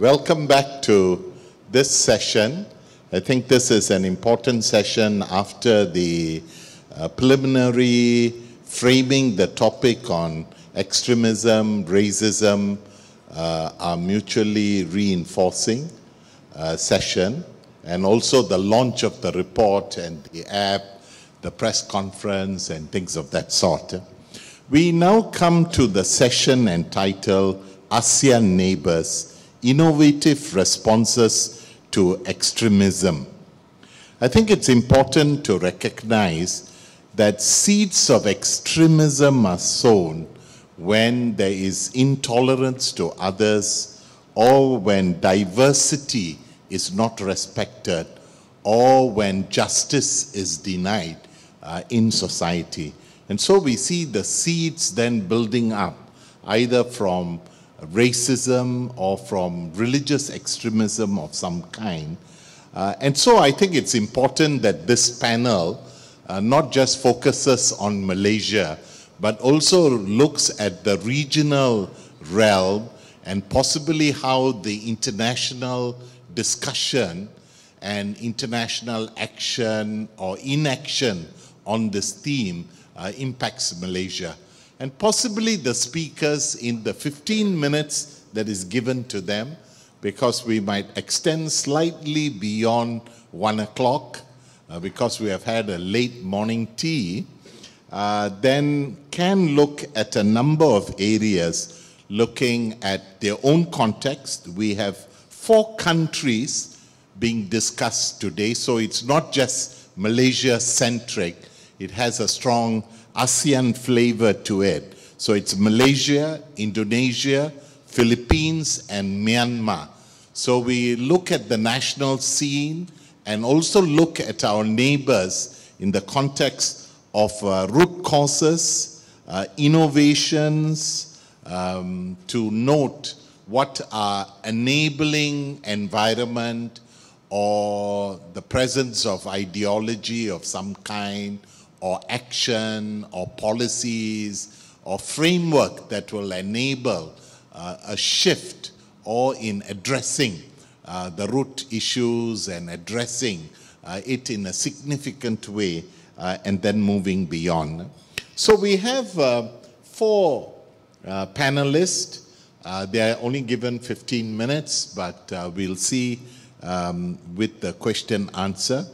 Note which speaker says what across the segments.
Speaker 1: Welcome back to this session. I think this is an important session after the uh, preliminary framing the topic on extremism, racism uh, are mutually reinforcing uh, session and also the launch of the report and the app, the press conference and things of that sort. We now come to the session entitled ASEAN Neighbors, Innovative Responses to Extremism. I think it's important to recognize that seeds of extremism are sown when there is intolerance to others or when diversity is not respected or when justice is denied uh, in society. And so we see the seeds then building up either from racism or from religious extremism of some kind. Uh, and so I think it's important that this panel uh, not just focuses on Malaysia, but also looks at the regional realm and possibly how the international discussion and international action or inaction on this theme uh, impacts Malaysia. And possibly the speakers in the 15 minutes that is given to them, because we might extend slightly beyond one o'clock, uh, because we have had a late morning tea, uh, then can look at a number of areas looking at their own context. We have four countries being discussed today, so it's not just Malaysia centric, it has a strong ASEAN flavor to it. So it's Malaysia, Indonesia, Philippines, and Myanmar. So we look at the national scene and also look at our neighbors in the context of uh, root causes, uh, innovations, um, to note what are enabling environment or the presence of ideology of some kind or action or policies or framework that will enable uh, a shift or in addressing uh, the root issues and addressing uh, it in a significant way uh, and then moving beyond. So we have uh, four uh, panelists. they are only given 15 minutes, but we'll see um, with the question answer.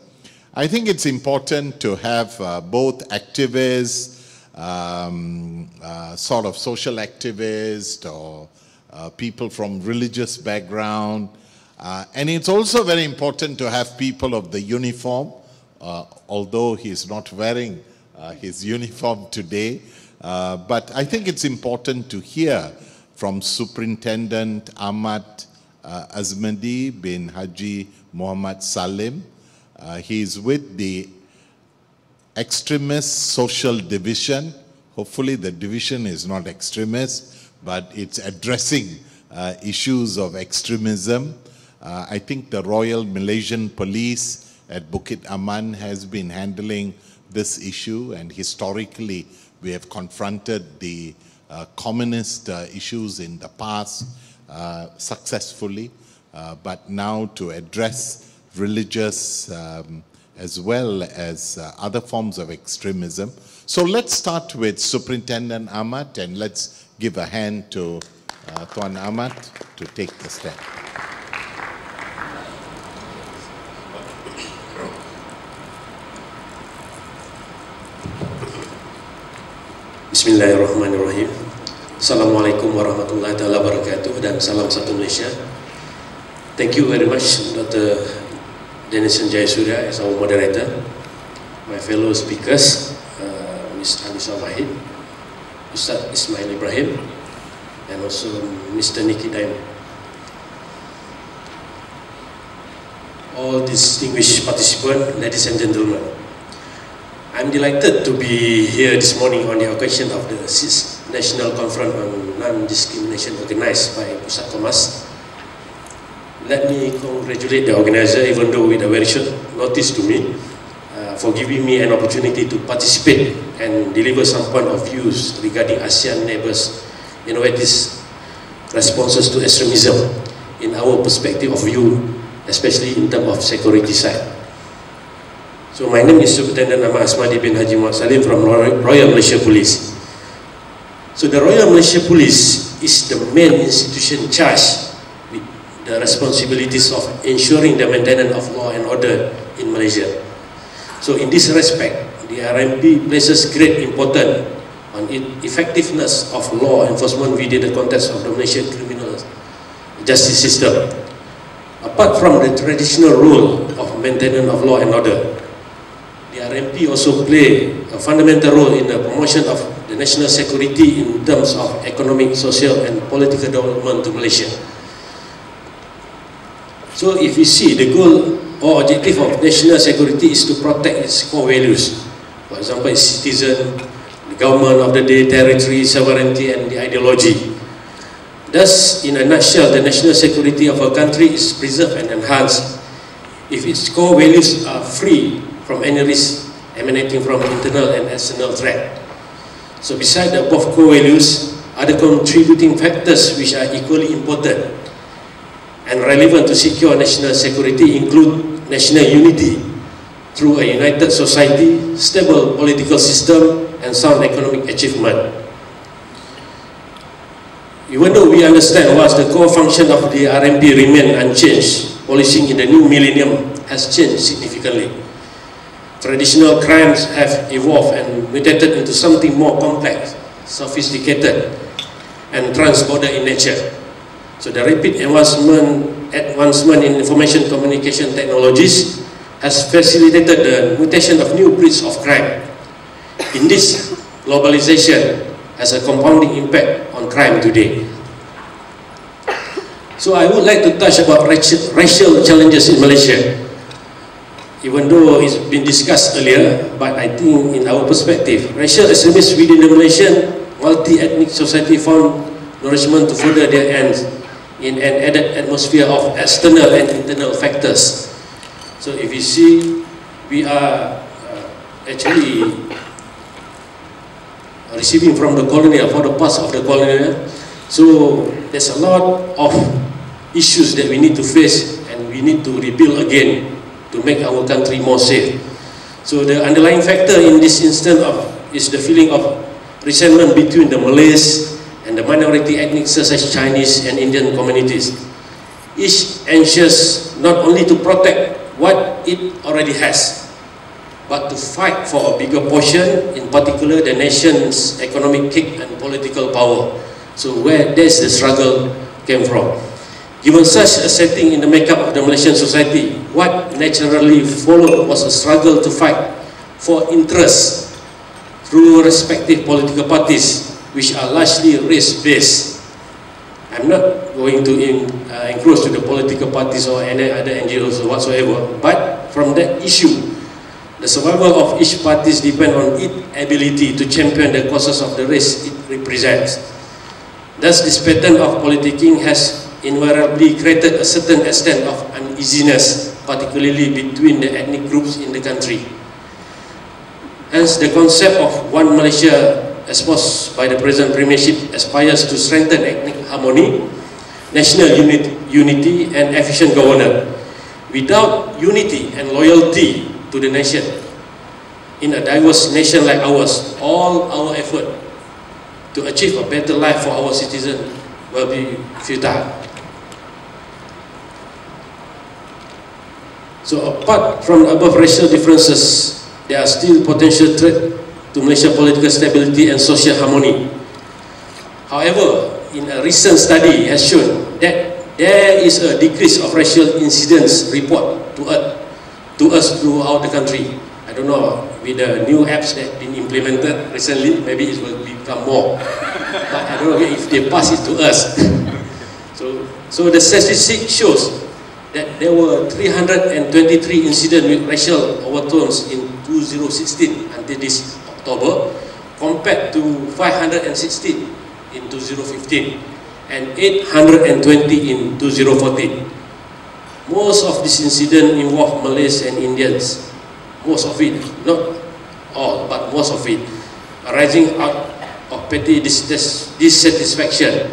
Speaker 1: I think it's important to have uh, both activists, um, uh, sort of social activists, or uh, people from religious background. and it's also very important to have people of the uniform uh, although he's not wearing uh, his uniform today. Uh, but I think it's important to hear from Superintendent Ahmad uh, Asmadi bin Haji Muhammad Salim. Uh, he's with the Extremist Social Division. Hopefully the division is not extremist, but it's addressing uh, issues of extremism. I think the Royal Malaysian Police at Bukit Aman has been handling this issue, and historically we have confronted the uh, communist uh, issues in the past uh, successfully, uh, but now to address religious um, as well as uh, other forms of extremism. So let's start with Superintendent Ahmad and let's give a hand to uh, Tuan Ahmad to take the step.
Speaker 2: Bismillahirrahmanirrahim. Assalamualaikum warahmatullahi wabarakatuh dan salam satu Malaysia. Thank you very much Dr. Denison Jayasuriya as our moderator, my fellow speakers, uh, Ms. Anissa Wahid, Ustaz Ismail Ibrahim, and also Mr. Nicky Daim. All distinguished participants, ladies and gentlemen, I'm delighted to be here this morning on the occasion of the National Conference on Non-Discrimination organized by Pusat Thomas. Let me congratulate the organizer, even though with a very short notice to me, uh, for giving me an opportunity to participate and deliver some point of views regarding ASEAN neighbors' innovative responses to extremism in our perspective of view, especially in terms of security side. So my name is Superintendent Ahmad Asmadi bin Haji Muhammad Salim from Royal Malaysia Police. So the Royal Malaysia Police is the main institution charged the responsibilities of ensuring the maintenance of law and order in Malaysia. So in this respect, the RMP places great importance on the effectiveness of law enforcement within the context of the Malaysian criminal justice system. Apart from the traditional role of maintenance of law and order, the RMP also play a fundamental role in the promotion of the national security in terms of economic, social and political development to Malaysia. So if we see the goal or objective of national security is to protect its core values. For example, its citizen, the government of the day, territory, sovereignty and the ideology. Thus, in a nutshell, the national security of a country is preserved and enhanced if its core values are free from any risk emanating from internal and external threat. So beside the above core values, other contributing factors which are equally important and relevant to secure national security include national unity through a united society, stable political system and sound economic achievement. Even though we understand what the core function of the RMP remain unchanged, policing in the new millennium has changed significantly. Traditional crimes have evolved and mutated into something more complex, sophisticated, and transborder in nature. So the rapid advancement, advancement in information communication technologies has facilitated the mutation of new breeds of crime. In this, globalization has a compounding impact on crime today. So I would like to touch about racial challenges in Malaysia. Even though it's been discussed earlier, but I think in our perspective, racial extremists within the Malaysian multi-ethnic society found nourishment to further their ends in an added atmosphere of external and internal factors. So if you see, we are uh, actually receiving from the colonial, for the past of the colonial. So there's a lot of issues that we need to face and we need to rebuild again to make our country more safe. So the underlying factor in this instance of, is the feeling of resentment between the Malays and the minority ethnic such as Chinese and Indian communities. Each anxious not only to protect what it already has, but to fight for a bigger portion, in particular the nation's economic kick and political power. So where does the struggle came from? Given such a setting in the makeup of the Malaysian society, what naturally followed was a struggle to fight for interests through respective political parties which are largely race-based. I'm not going to in, uh, encroach to the political parties or any other NGOs or whatsoever, but from that issue, the survival of each party depends on its ability to champion the causes of the race it represents. Thus, this pattern of politicking has invariably created a certain extent of uneasiness, particularly between the ethnic groups in the country. Hence, the concept of one Malaysia espoused by the present premiership aspires to strengthen ethnic harmony, national unity, unity and efficient governance. Without unity and loyalty to the nation, in a diverse nation like ours, all our effort to achieve a better life for our citizens will be futile. So apart from above racial differences, there are still potential threat to Malaysian political stability and social harmony. However, in a recent study has shown that there is a decrease of racial incidents report to us, to us throughout the country. I don't know, with the new apps that have been implemented recently, maybe it will become more. But I don't know if they pass it to us. so, so the statistic shows that there were 323 incidents with racial overtones in 2016 until this October, compared to 516 in 2015 and 820 in 2014. Most of these incidents involve Malays and Indians. Most of it, not all, but most of it, arising out of petty dissatisfaction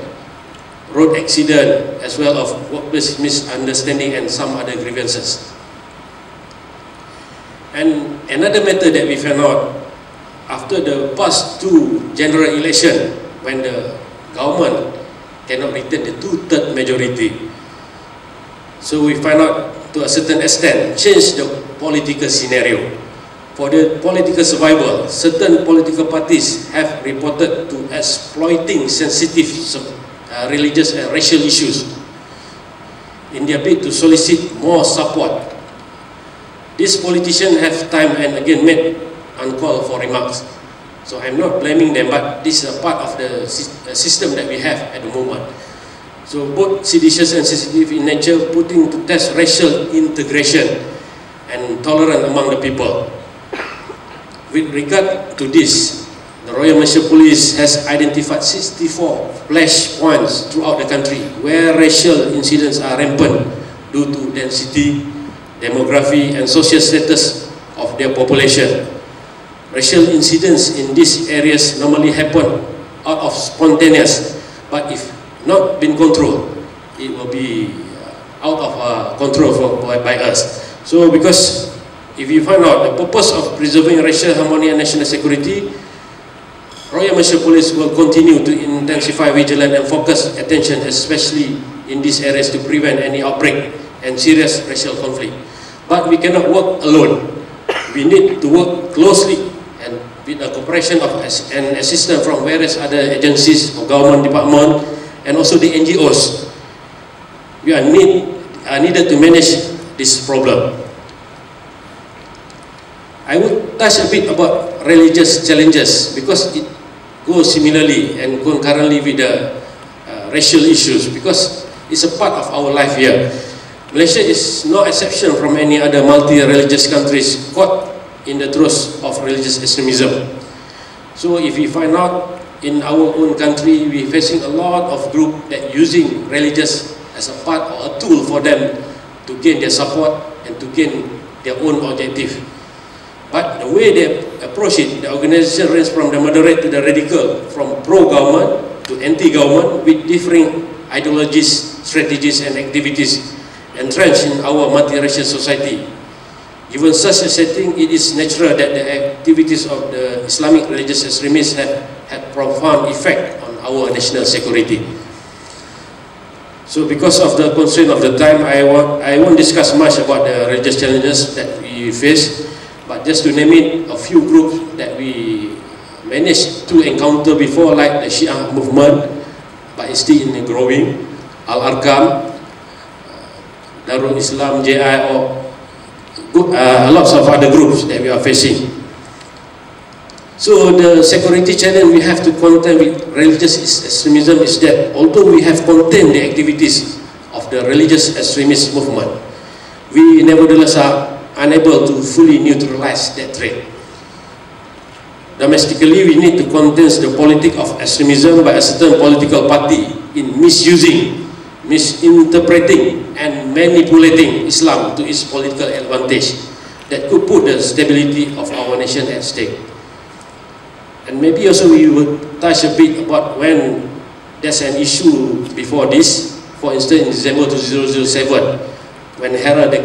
Speaker 2: road accident, as well as workplace misunderstanding and some other grievances. And another matter that we found out after the past two general election, when the government cannot retain the two-third majority, so we find out to a certain extent change the political scenario. For the political survival, certain political parties have reported to exploiting sensitive uh, religious and racial issues in their bid to solicit more support. These politicians have time and again made uncalled for remarks. So I'm not blaming them, but this is a part of the system that we have at the moment. So both seditious and sensitive in nature, putting to test racial integration and tolerance among the people. With regard to this, the Royal Malaysia Police has identified 64 flash points throughout the country where racial incidents are rampant due to density, demography and social status of their population. Racial incidents in these areas normally happen out of spontaneous, but if not been controlled, it will be uh, out of uh, control for, by, by us. So because if you find out the purpose of preserving racial harmony and national security, Royal Malaysia Police will continue to intensify vigilance and focus attention especially in these areas to prevent any outbreak and serious racial conflict. But we cannot work alone. We need to work closely with the cooperation of and assistance from various other agencies or government department and also the NGOs. We are, need, are needed to manage this problem. I would touch a bit about religious challenges because it goes similarly and concurrently with the uh, racial issues because it's a part of our life here. Malaysia is no exception from any other multi-religious countries caught in the throes of religious extremism. So if we find out in our own country, we're facing a lot of group that using religious as a part or a tool for them to gain their support and to gain their own objective. But the way they approach it, the organization ranges from the moderate to the radical, from pro-government to anti-government with differing ideologies, strategies and activities entrenched in our multiracial society. Given such a setting, it is natural that the activities of the Islamic religious extremists have had profound effect on our national security. So because of the constraint of the time, I won't, I won't discuss much about the religious challenges that we face, but just to name it, a few groups that we managed to encounter before, like the Shia movement, but it's still in growing, Al-Arkam, Darul Islam, JI, or uh, lots of other groups that we are facing. So the security challenge we have to contend with religious extremism is that although we have contained the activities of the religious extremist movement, we nevertheless are unable to fully neutralize that threat. Domestically, we need to contain the politic of extremism by a certain political party in misusing, misinterpreting and manipulating Islam to its political advantage that could put the stability of our nation at stake. And maybe also we would touch a bit about when there's an issue before this, for instance in December 2007, when Herald the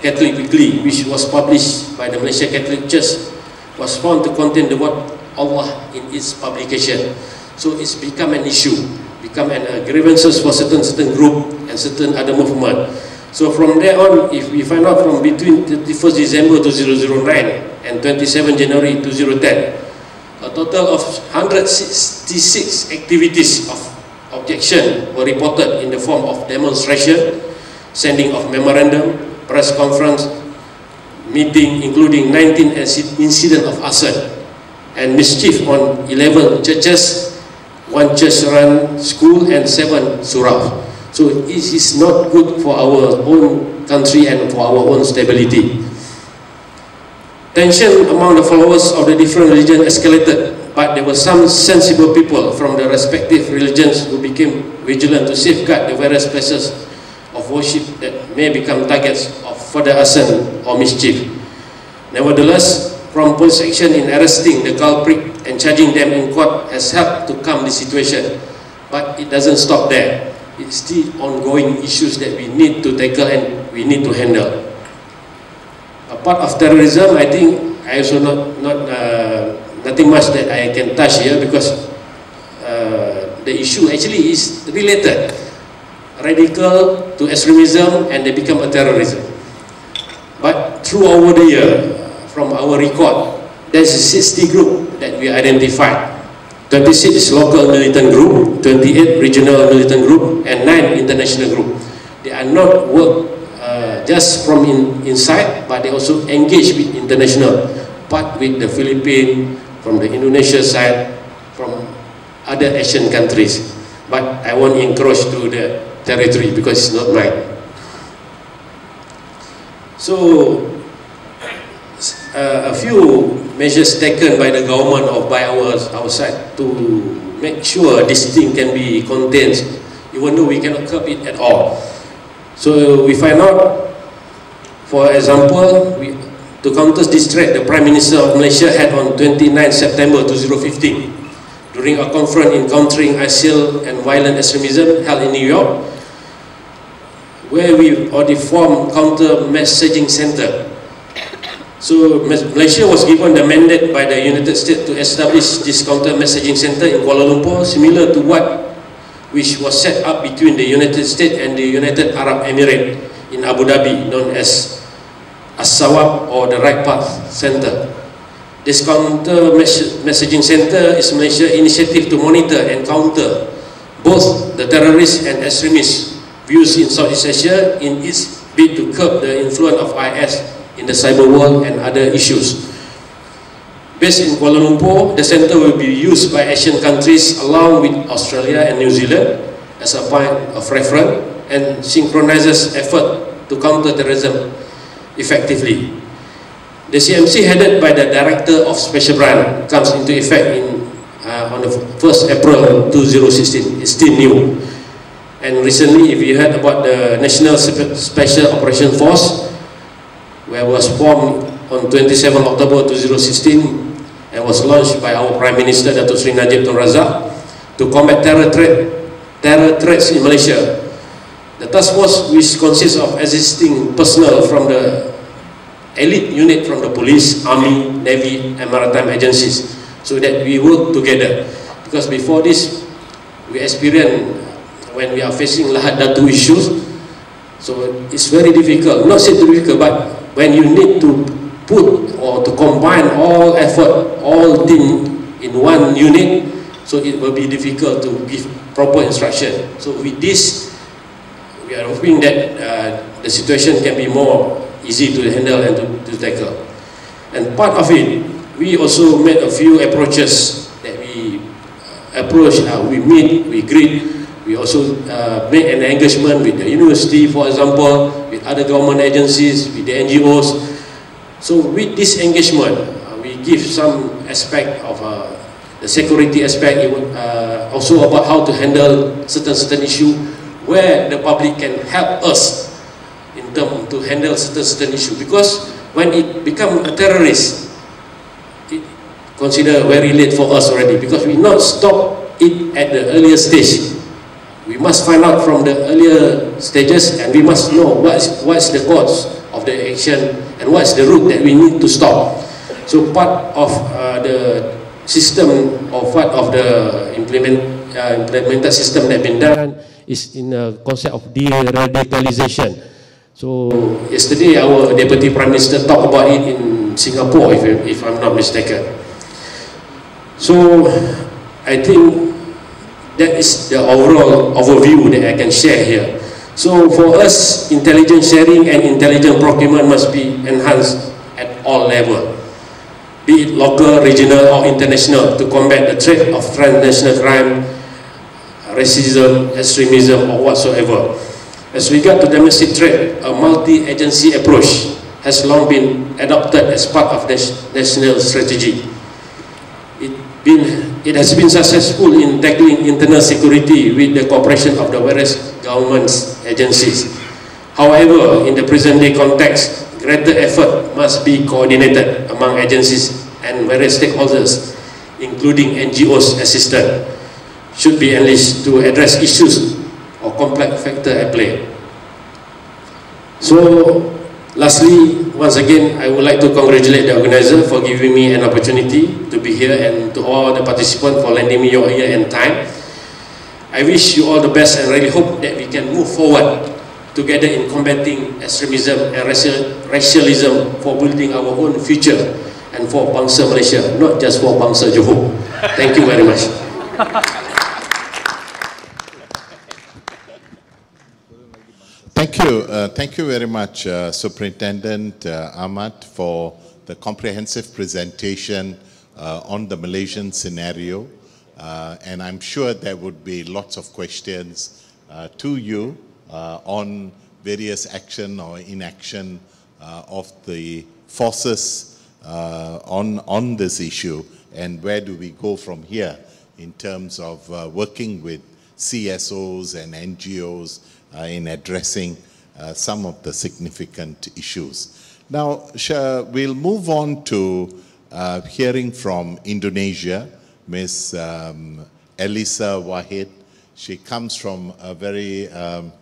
Speaker 2: Catholic Weekly, which was published by the Malaysia Catholic Church, was found to contain the word Allah in its publication. So it's become an issue, become an uh, grievances for certain certain group and certain other movement. So from there on, if we find out from between 31st December 2009 and 27 January 2010, a total of 166 activities of objection were reported in the form of demonstration, sending of memorandum, press conference, meeting including 19 incident of arson and mischief on 11 churches, one church run school and seven surah. So it is not good for our own country and for our own stability. Tension among the followers of the different religions escalated, but there were some sensible people from the respective religions who became vigilant to safeguard the various places of worship that may become targets of further arson or mischief. Nevertheless, from police action in arresting the culprit and charging them in court has helped to calm the situation, but it doesn't stop there. it's still ongoing issues that we need to tackle and we need to handle. Apart of terrorism, I think I also not, not uh, nothing much that I can touch here because uh, the issue actually is related. Radical to extremism and they become a terrorism. But through over the year, from our record, there's a 60 group that we identified 26 local militant group, 28 regional militant group, and 9 international group. They are not work uh, just from in, inside, but they also engage with international, but with the Philippines, from the Indonesia side, from other Asian countries. But I won't encroach to the territory because it's not mine. So, uh, a few measures taken by the government or by our, our side to make sure this thing can be contained, even though we cannot curb it at all. So we find out, for example, we, to counter this threat, the Prime Minister of Malaysia had on 29 September 2015, during a conference in countering ISIL and violent extremism held in New York, where we already formed counter messaging center so Malaysia was given the mandate by the United States to establish this counter messaging center in Kuala Lumpur, similar to what which was set up between the United States and the United Arab Emirates in Abu Dhabi, known as As-Sawab or the Right Path Center. This counter messaging center is Malaysia's initiative to monitor and counter both the terrorists and extremists views in Southeast Asia in its bid to curb the influence of IS in the cyber world and other issues. Based in Kuala Lumpur, the center will be used by Asian countries along with Australia and New Zealand as a point of reference and synchronizes effort to counter terrorism effectively. The CMC headed by the Director of Special Branch comes into effect in, uh, on the 1st April 2016. It's still new. And recently, if you heard about the National Special Operation Force, where was formed on 27 October 2016 and was launched by our Prime Minister Datuk Sri Najib Tun Razak to combat terror, threat, terror threats in Malaysia. The task force which consists of existing personnel from the elite unit from the police, army, navy and maritime agencies so that we work together. Because before this, we experienced when we are facing Lahad Datu issues, so it's very difficult, not so difficult, but when you need to put or to combine all effort, all team in one unit, so it will be difficult to give proper instruction. So with this, we are hoping that uh, the situation can be more easy to handle and to, to tackle. And part of it, we also made a few approaches that we uh, approach, uh, we meet, we greet, we also uh, make an engagement with the university, for example, with other government agencies, with the NGOs. So with this engagement, uh, we give some aspect of uh, the security aspect, uh, also about how to handle certain certain issue, where the public can help us in terms to handle certain certain issue. Because when it become a terrorist, it consider very late for us already because we not stop it at the earlier stage we must find out from the earlier stages and we must know what's, what's the cause of the action and what's the route that we need to stop. So part of uh, the system of what of the implement, uh, implemented system that been done is in the concept of de-radicalization. So yesterday our Deputy Prime Minister talked about it in Singapore if, if I'm not mistaken. So I think that is the overall overview that I can share here. So for us, intelligence sharing and intelligent procurement must be enhanced at all levels, be it local, regional or international to combat the threat of transnational crime, racism, extremism or whatsoever. As regard to domestic threat, a multi-agency approach has long been adopted as part of the national strategy. Been it has been successful in tackling internal security with the cooperation of the various government agencies. However, in the present day context, greater effort must be coordinated among agencies and various stakeholders, including NGOs assistance, should be unleashed to address issues or complex factor at play. So, lastly, once again, I would like to congratulate the organizer for giving me an opportunity to be here and to all the participants for lending me your ear and time. I wish you all the best and really hope that we can move forward together in combating extremism and racial, racialism for building our own future and for Bangsa Malaysia, not just for Bangsa Johor. Thank you very much.
Speaker 1: Thank you. Uh, thank you very much, uh, Superintendent uh, Ahmad, for the comprehensive presentation uh, on the Malaysian scenario. Uh, and I'm sure there would be lots of questions uh, to you on various action or inaction of the forces on, on this issue and where do we go from here in terms of working with CSOs and NGOs in addressing uh, some of the significant issues. Now, we'll move on to uh, hearing from Indonesia, Ms. Um, Alissa Wahid. She comes from a very, um,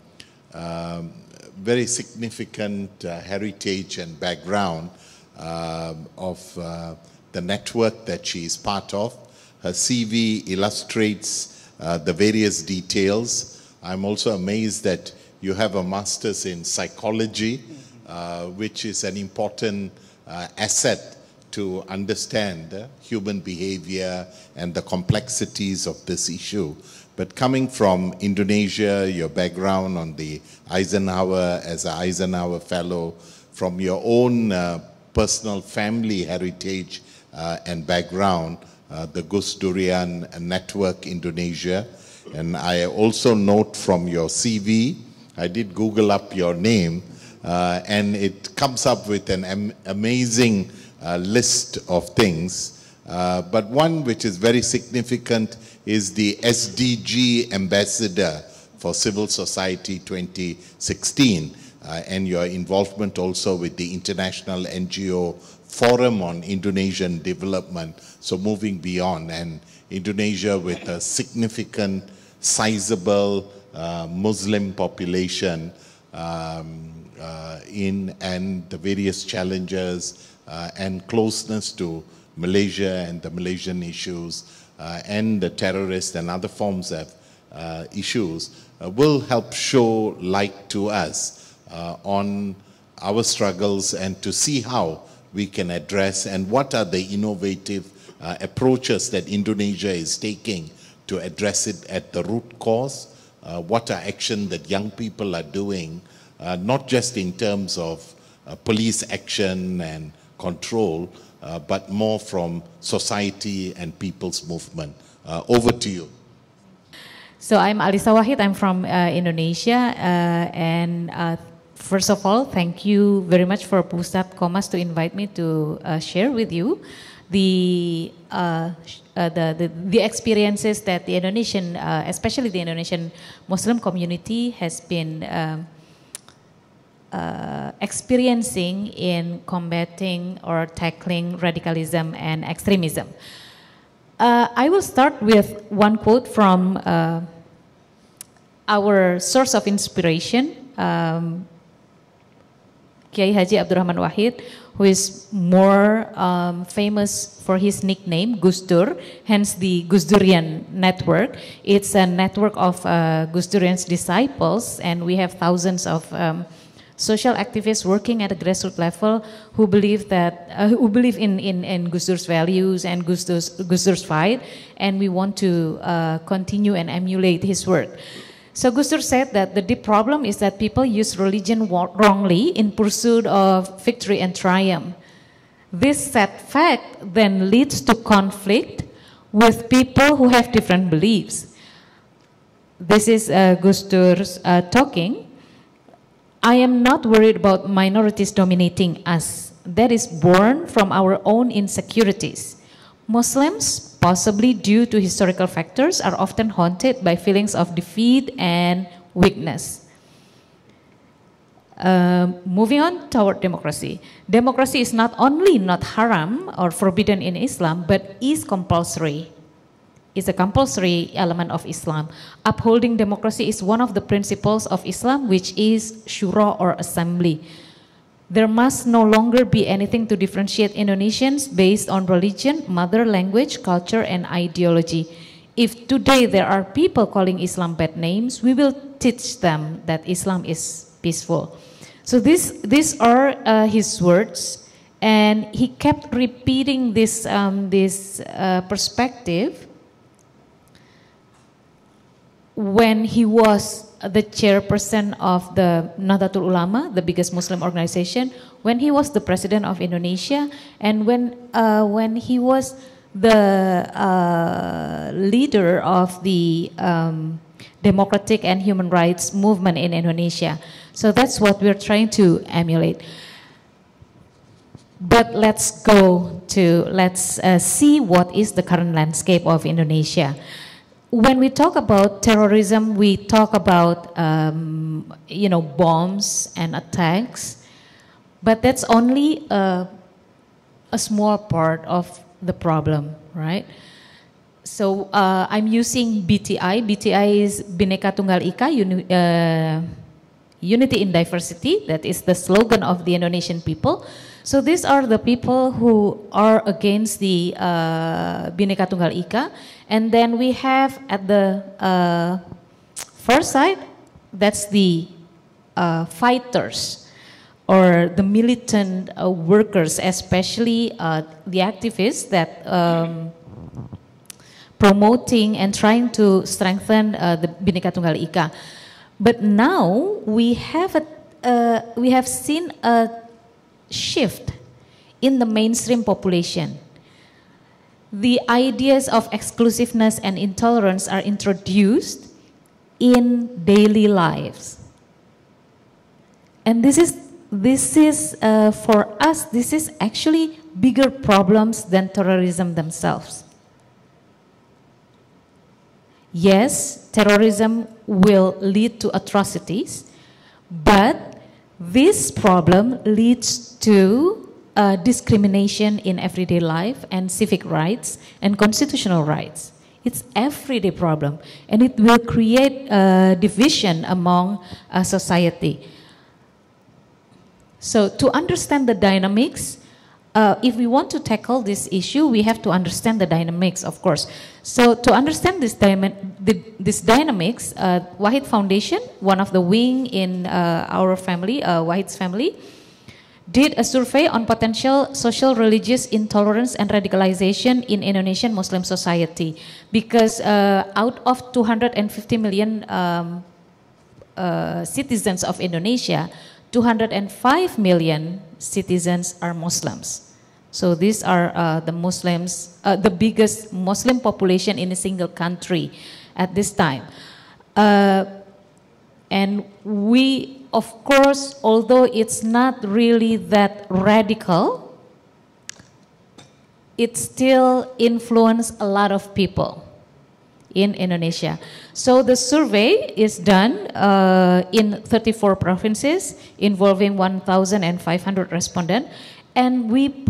Speaker 1: um, very significant uh, heritage and background uh, of uh, the network that she is part of. Her CV illustrates the various details I'm also amazed that you have a master's in psychology, uh, which is an important uh, asset to understand uh, human behavior and the complexities of this issue. But coming from Indonesia, your background on the Eisenhower as an Eisenhower Fellow, from your own uh, personal family heritage uh, and background, uh, the Gusdurian Network Indonesia, and I also note from your CV, I did Google up your name, uh, and it comes up with an am amazing uh, list of things. Uh, but one which is very significant is the SDG Ambassador for Civil Society 2016, uh, and your involvement also with the International NGO Forum on Indonesian Development, so moving beyond, and Indonesia with a significant sizable uh, Muslim population um, uh, in and the various challenges uh, and closeness to Malaysia and the Malaysian issues uh, and the terrorist and other forms of uh, issues uh, will help show light to us on our struggles and to see how we can address and what are the innovative approaches that Indonesia is taking to address it at the root cause. Uh, what are action that young people are doing, uh, not just in terms of uh, police action and control, uh, but more from society and people's movement. Uh, over to you.
Speaker 3: So I'm Alissa Wahid, I'm from uh, Indonesia, and first of all, thank you very much for Pusat Komas to invite me to share with you the uh, uh, the, the, the experiences that the Indonesian, uh, especially the Indonesian Muslim community, has been um, uh, experiencing in combating or tackling radicalism and extremism. Uh, I will start with one quote from uh, our source of inspiration, um, Kiai Haji Abdurrahman Wahid, who is more um, famous for his nickname, Gusdur, hence the Gusdurian network. It's a network of uh, Gusdurian's disciples, and we have thousands of um, social activists working at a grassroots level who believe that uh, who believe in in, in Gusdur's values and Gusdur's, Gusdur's fight, and we want to uh, continue and emulate his work. So Gusdur said that the deep problem is that people use religion wrongly in pursuit of victory and triumph. This sad fact then leads to conflict with people who have different beliefs. This is uh, Gusdur's uh, talking. I am not worried about minorities dominating us. That is born from our own insecurities. Muslims possibly due to historical factors, are often haunted by feelings of defeat and weakness. Uh, moving on toward democracy. Democracy is not only not haram or forbidden in Islam, but is compulsory. is a compulsory element of Islam. Upholding democracy is one of the principles of Islam, which is shura or assembly. There must no longer be anything to differentiate Indonesians based on religion, mother language, culture, and ideology. If today there are people calling Islam bad names, we will teach them that Islam is peaceful. So this, these are uh, his words, and he kept repeating this, um, this uh, perspective when he was the chairperson of the Nahdlatul Ulama, the biggest Muslim organization, when he was the president of Indonesia, and when uh, when he was the uh, leader of the um, democratic and human rights movement in Indonesia. So that's what we're trying to emulate. But let's go to let's uh, see what is the current landscape of Indonesia when we talk about terrorism, we talk about um, you know bombs and attacks, but that's only a, a small part of the problem, right? So uh, I'm using BTI. BTI is Bhinneka Tunggal Ika, uni, uh, Unity in Diversity. That is the slogan of the Indonesian people. So these are the people who are against the uh, Bhinneka Tunggal Ika. And then we have at the uh, first side, that's the uh, fighters or the militant uh, workers, especially uh, the activists that um, promoting and trying to strengthen uh, the Bhinneka Tunggal Ika. But now we have a, uh, we have seen a shift in the mainstream population. The ideas of exclusiveness and intolerance are introduced in daily lives. And this is, this is uh, for us, this is actually bigger problems than terrorism themselves. Yes, terrorism will lead to atrocities, but this problem leads to uh, discrimination in everyday life and civic rights and constitutional rights. It's everyday problem, and it will create a division among a society. So to understand the dynamics, uh, if we want to tackle this issue, we have to understand the dynamics, of course. So to understand this, dyma the, this dynamics, uh, Wahid Foundation, one of the wing in uh, our family, uh, Wahid's family, did a survey on potential social religious intolerance and radicalization in Indonesian Muslim society. Because uh, out of 250 million um, citizens of Indonesia, 205 million citizens are Muslims. So these are uh, the Muslims, uh, the biggest Muslim population in a single country at this time. Uh, and we, of course, although it's not really that radical, it still influenced a lot of people in Indonesia. So the survey is done uh, in 34 provinces involving 1,500 respondents, and we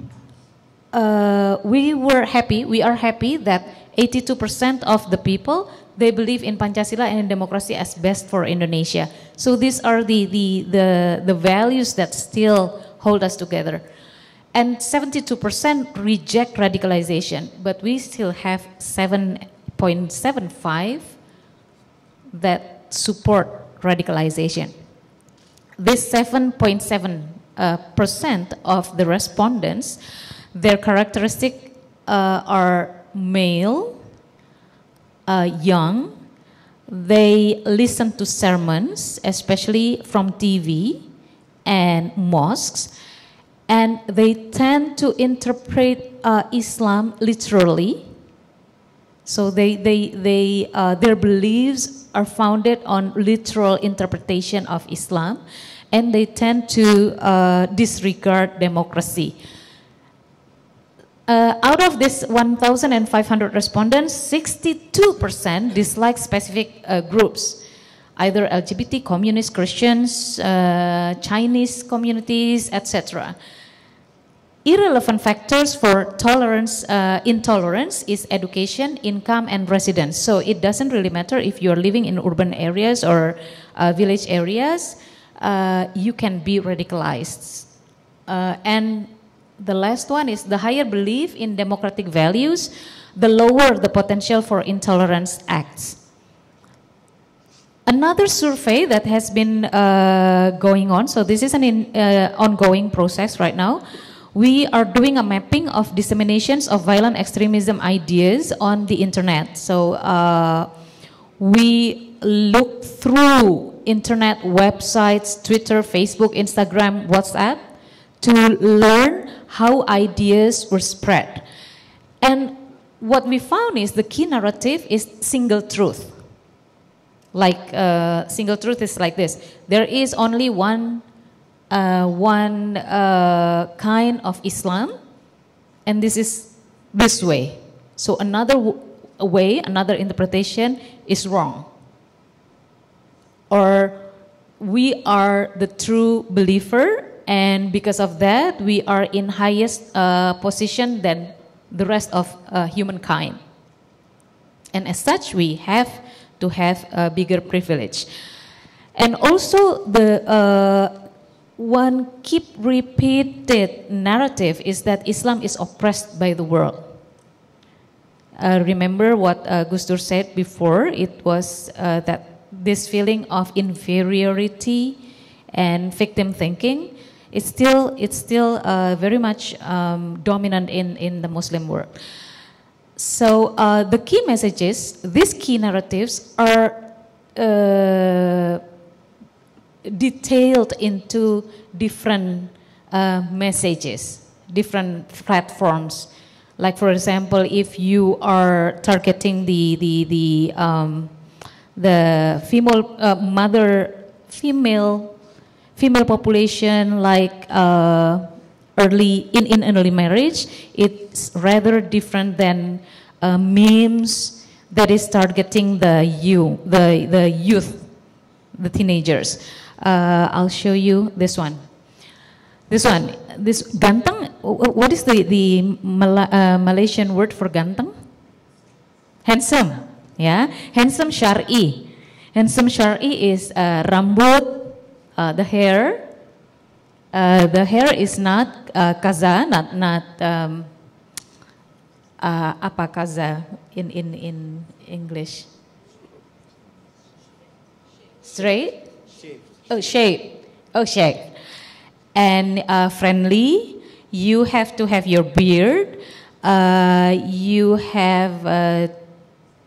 Speaker 3: uh, we were happy. We are happy that 82% of the people they believe in Pancasila and in democracy as best for Indonesia. So these are the the the, the values that still hold us together. And 72% reject radicalization, but we still have 7.75 that support radicalization. This 7.7 uh, percent of the respondents, their characteristic uh, are male, uh, young, they listen to sermons, especially from TV and mosques, and they tend to interpret uh, Islam literally. So they, they, they, uh, their beliefs are founded on literal interpretation of Islam, and they tend to uh, disregard democracy. Uh, out of this 1,500 respondents, 62% dislike specific uh, groups, either LGBT, communist, Christians, uh, Chinese communities, etc. Irrelevant factors for tolerance, uh, intolerance is education, income, and residence. So it doesn't really matter if you're living in urban areas or uh, village areas, uh, you can be radicalized. And the last one is the higher belief in democratic values, the lower the potential for intolerance acts. Another survey that has been uh, going on, so this is an in, uh, ongoing process right now. We are doing a mapping of disseminations of violent extremism ideas on the internet. So uh, we look through internet websites, Twitter, Facebook, Instagram, WhatsApp, to learn how ideas were spread. And what we found is the key narrative is single truth. Like uh, single truth is like this: there is only one, uh, one uh, kind of Islam, and this is this way. So another way, another interpretation is wrong. Or we are the true believer and because of that we are in highest uh, position than the rest of uh, humankind. And as such we have to have a bigger privilege. And also the uh, one keep repeated narrative is that islam is oppressed by the world. Uh, remember what uh, Gus Dur said before? It was uh, that this feeling of inferiority and victim thinking it's still, it's still uh, very much um, dominant in, in the Muslim world. So uh, the key messages, these key narratives are uh, detailed into different uh, messages, different platforms. Like for example, if you are targeting the the the um, the female uh, mother female female population like uh, early in, in early marriage, it's rather different than uh, memes that is targeting the you, the, the youth, the teenagers. Uh, I'll show you this one. This one, this ganteng, what is the, the Mal uh, Malaysian word for ganteng? Handsome, yeah? Handsome syari. Handsome syari is uh, rambut uh, the hair, uh, the hair is not uh, kaza, not not um, uh, apa kaza in in in English. Straight. Shape. Oh, shape. Oh, shape. And uh, friendly. You have to have your beard. Uh, you have uh,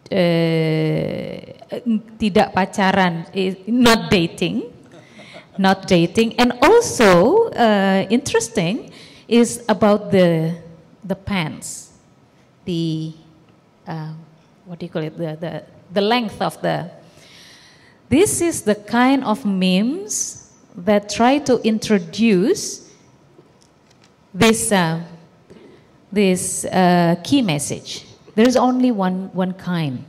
Speaker 3: uh, tidak pacaran, not dating not dating. And also, uh, interesting is about the, the pants, the, uh, what do you call it, the, the, the length of the. This is the kind of memes that try to introduce this, uh, this uh, key message. There is only one, one kind.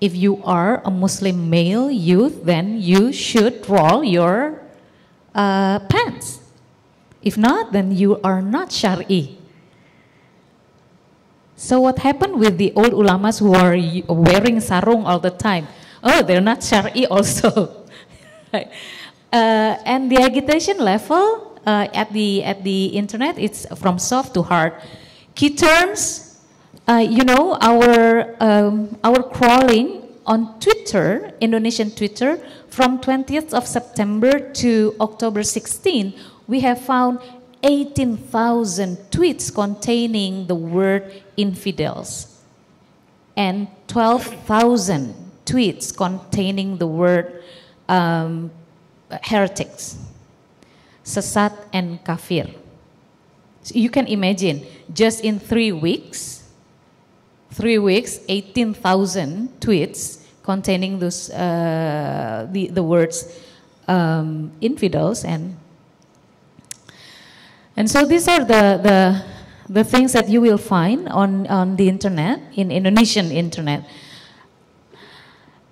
Speaker 3: If you are a Muslim male youth, then you should draw your uh, pants. If not, then you are not Shari. So what happened with the old ulamas who are wearing sarung all the time? Oh, they're not Shari also. uh, and the agitation level uh, at the at the internet, it's from soft to hard. Key terms uh, you know, our, um, our crawling on Twitter, Indonesian Twitter, from 20th of September to October 16, we have found 18,000 tweets containing the word infidels and 12,000 tweets containing the word um, heretics, sesat and kafir. So you can imagine, just in three weeks, three weeks, 18,000 tweets containing those uh, the, the words um, infidels and and so these are the, the the things that you will find on, on the internet, in Indonesian internet.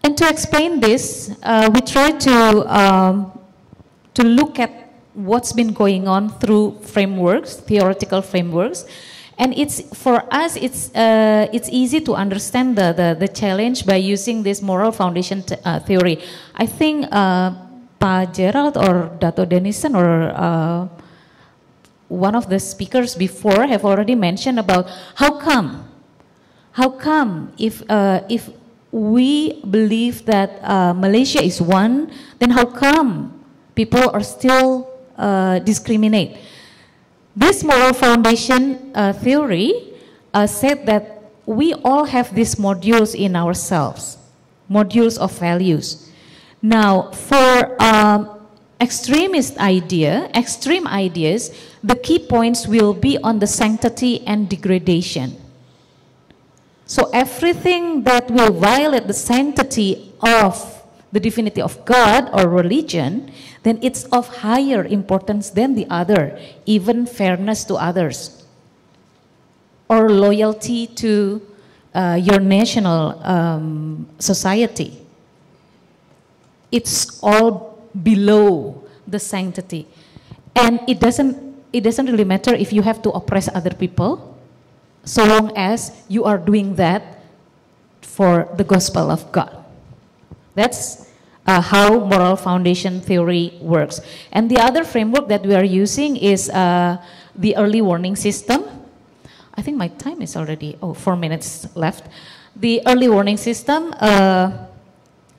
Speaker 3: And to explain this, uh, we try to, um, to look at what's been going on through frameworks, theoretical frameworks. And it's for us, it's uh, it's easy to understand the, the, the challenge by using this moral foundation uh, theory. I think uh, Pa Gerald or Dato Denison or uh, one of the speakers before have already mentioned about how come, how come if uh, if we believe that uh, Malaysia is one, then how come people are still uh, discriminate? This moral foundation uh, theory uh, said that we all have these modules in ourselves, modules of values. Now, for um, extremist idea, extreme ideas, the key points will be on the sanctity and degradation. So everything that will violate the sanctity of the divinity of God or religion, then it's of higher importance than the other, even fairness to others or loyalty to uh, your national um, society. It's all below the sanctity. And it doesn't, it doesn't really matter if you have to oppress other people, so long as you are doing that for the gospel of God. That's uh, how moral foundation theory works. And the other framework that we are using is uh, the early warning system. I think my time is already, oh, four minutes left. The early warning system uh,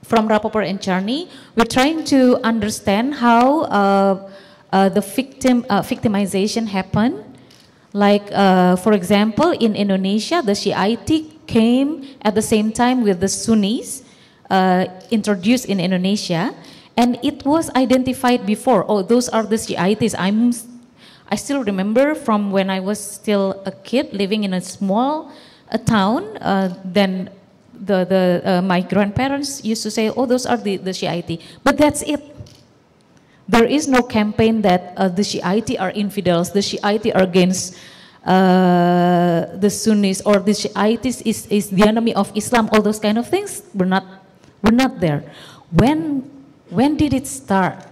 Speaker 3: from Rapoport and Charney, we're trying to understand how uh, uh, the victim, uh, victimization happened. Like, for example, in Indonesia, the Shiite came at the same time with the Sunnis uh, introduced in Indonesia, and it was identified before. Oh, those are the Shiites. I'm, I still remember from when I was still a kid living in a small a town. Uh, then the the uh, my grandparents used to say, "Oh, those are the the Shiite," but that's it. There is no campaign that uh, the Shiite are infidels, the Shiite are against uh, the Sunnis, or the Shiites is, is the enemy of Islam, all those kind of things. We're not we're not there. When, when did it start?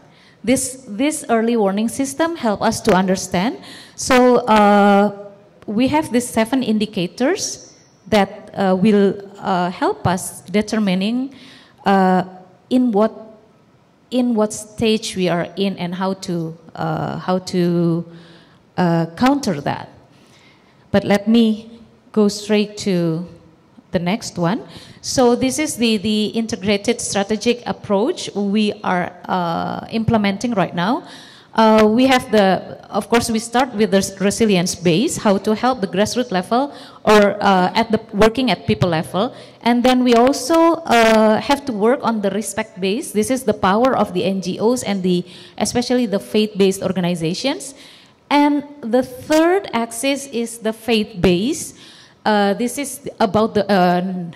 Speaker 3: This, this early warning system help us to understand. So uh, we have these seven indicators that uh, will uh, help us determining uh, in what in what stage we are in and how to uh, how to uh, counter that. But let me go straight to the next one. So this is the, the integrated strategic approach we are uh, implementing right now. Uh, we have the, of course, we start with the resilience base, how to help the grassroots level or uh, at the working at people level. And then we also uh, have to work on the respect base. This is the power of the NGOs and the, especially the faith-based organizations. And the third axis is the faith base. Uh, this is about the uh,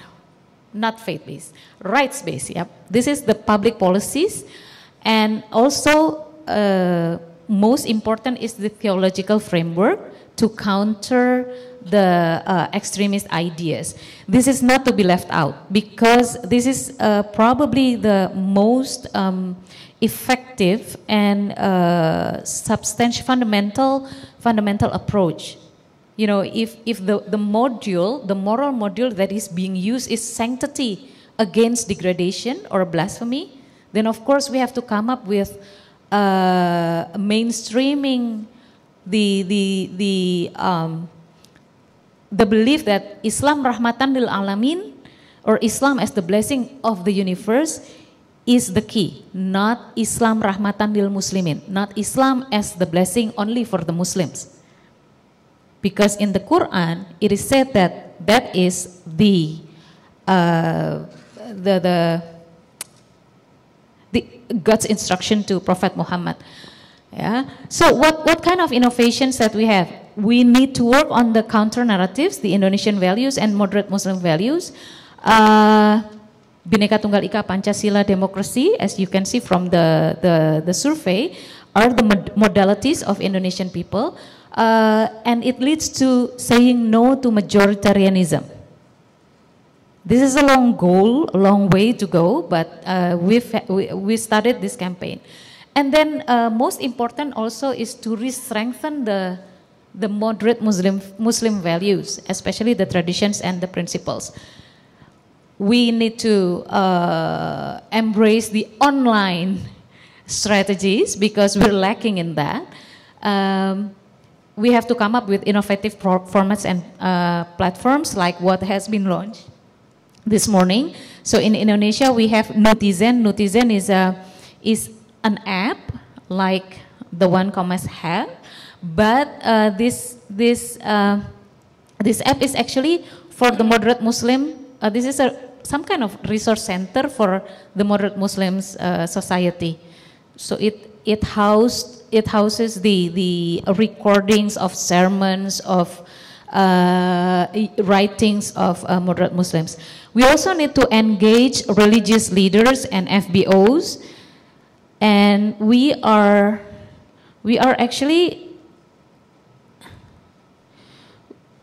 Speaker 3: not faith-based, rights-based. Yep. This is the public policies, and also uh, most important is the theological framework to counter the uh, extremist ideas. This is not to be left out because this is uh, probably the most um, effective and uh, substantial fundamental fundamental approach you know, if, if the, the module, the moral module that is being used is sanctity against degradation or blasphemy, then of course we have to come up with uh, mainstreaming the, the, the, um, the belief that Islam rahmatan lil alamin or Islam as the blessing of the universe is the key, not Islam rahmatan lil muslimin, not Islam as the blessing only for the Muslims. Because in the Quran, it is said that that is the uh, the, the the God's instruction to Prophet Muhammad. Yeah. So what what kind of innovations that we have? We need to work on the counter narratives, the Indonesian values and moderate Muslim values. Uh, Tunggal Ika Pancasila democracy, as you can see from the, the, the survey, are the mod modalities of Indonesian people uh, and it leads to saying no to majoritarianism. This is a long goal, a long way to go, but uh, we, we started this campaign. And then uh, most important also is to re-strengthen the, the moderate Muslim, Muslim values, especially the traditions and the principles. We need to uh, embrace the online strategies because we're lacking in that. Um, we have to come up with innovative formats and uh, platforms like what has been launched this morning. So in Indonesia, we have Nutizen. Nutizen is a is an app like the one Komas have, but uh, this this uh, this app is actually for the moderate Muslim. Uh, this is a some kind of resource center for the moderate Muslims uh, society. So it it housed it houses the, the recordings of sermons, of uh, writings of uh, moderate Muslims. We also need to engage religious leaders and FBOs, and we are, we are actually,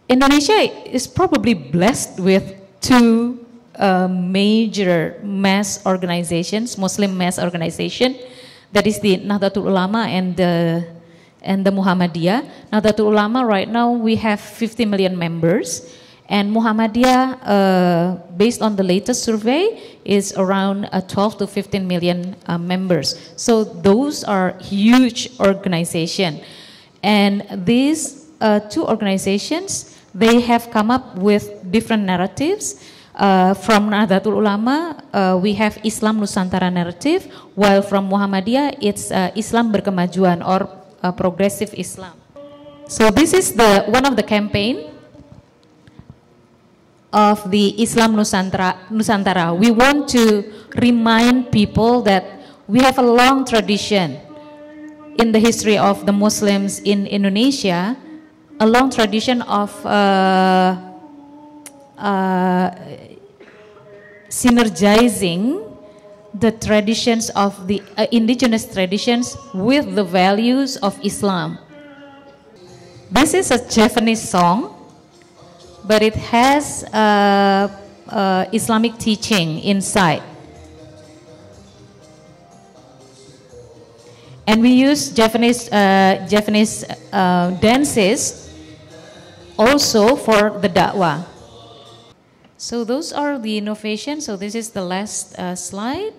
Speaker 3: Indonesia is probably blessed with two uh, major mass organizations, Muslim mass organization, that is the Nahdlatul Ulama and the and the Muhammadiyah. Nahdlatul Ulama right now we have 50 million members, and Muhammadiyah, uh, based on the latest survey, is around uh, 12 to 15 million uh, members. So those are huge organization, and these uh, two organizations they have come up with different narratives uh, from Nahdlatul Ulama, uh, we have Islam Nusantara narrative, while from Muhammadiyah, it's uh, Islam berkemajuan or uh, progressive Islam. So this is the one of the campaign of the Islam Nusantara, Nusantara. We want to remind people that we have a long tradition in the history of the Muslims in Indonesia, a long tradition of uh, uh, synergizing the traditions of the uh, indigenous traditions with the values of Islam. This is a Japanese song, but it has uh, uh, Islamic teaching inside. And we use Japanese, uh, Javanese uh, dances also for the da'wah. So those are the innovations. So this is the last uh, slide.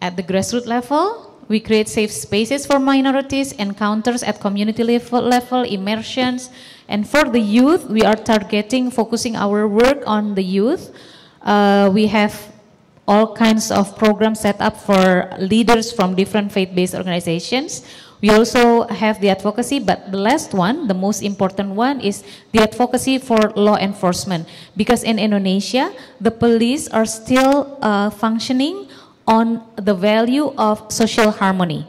Speaker 3: At the grassroots level, we create safe spaces for minorities, encounters at community level, level, immersions. And for the youth, we are targeting, focusing our work on the youth. Uh, we have all kinds of programs set up for leaders from different faith-based organizations. We also have the advocacy, but the last one, the most important one, is the advocacy for law enforcement. Because in Indonesia, the police are still uh, functioning on the value of social harmony.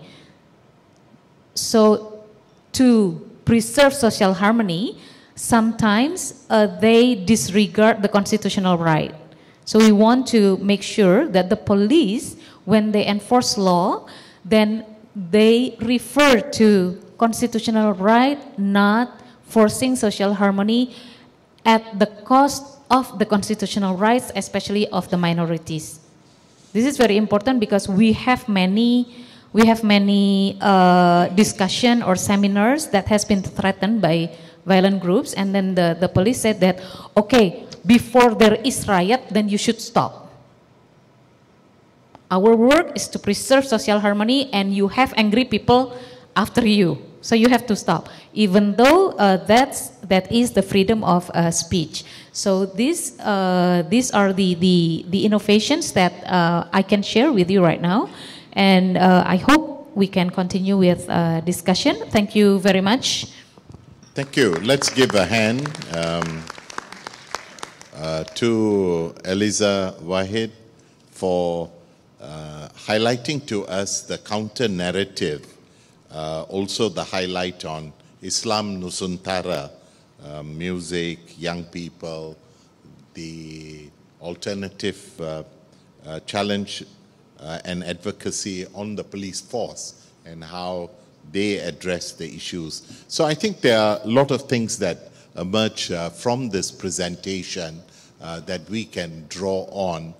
Speaker 3: So to preserve social harmony, sometimes uh, they disregard the constitutional right. So we want to make sure that the police, when they enforce law, then they refer to constitutional right, not forcing social harmony at the cost of the constitutional rights, especially of the minorities. This is very important because we have many we have many uh, discussion or seminars that has been threatened by violent groups, and then the, the police said that, okay, before there is riot, then you should stop. Our work is to preserve social harmony and you have angry people after you. So you have to stop, even though uh, that's, that is the freedom of uh, speech. So these, uh, these are the, the, the innovations that uh, I can share with you right now. And uh, I hope we can continue with uh, discussion. Thank you very much.
Speaker 1: Thank you. Let's give a hand um, to Alissa Wahid for uh, highlighting to us the counter narrative, uh, also the highlight on Islam Nusantara, uh, music, young people, the alternative uh, uh, challenge uh, and advocacy on the police force and how they address the issues. So I think there are a lot of things that emerge from this presentation that we can draw on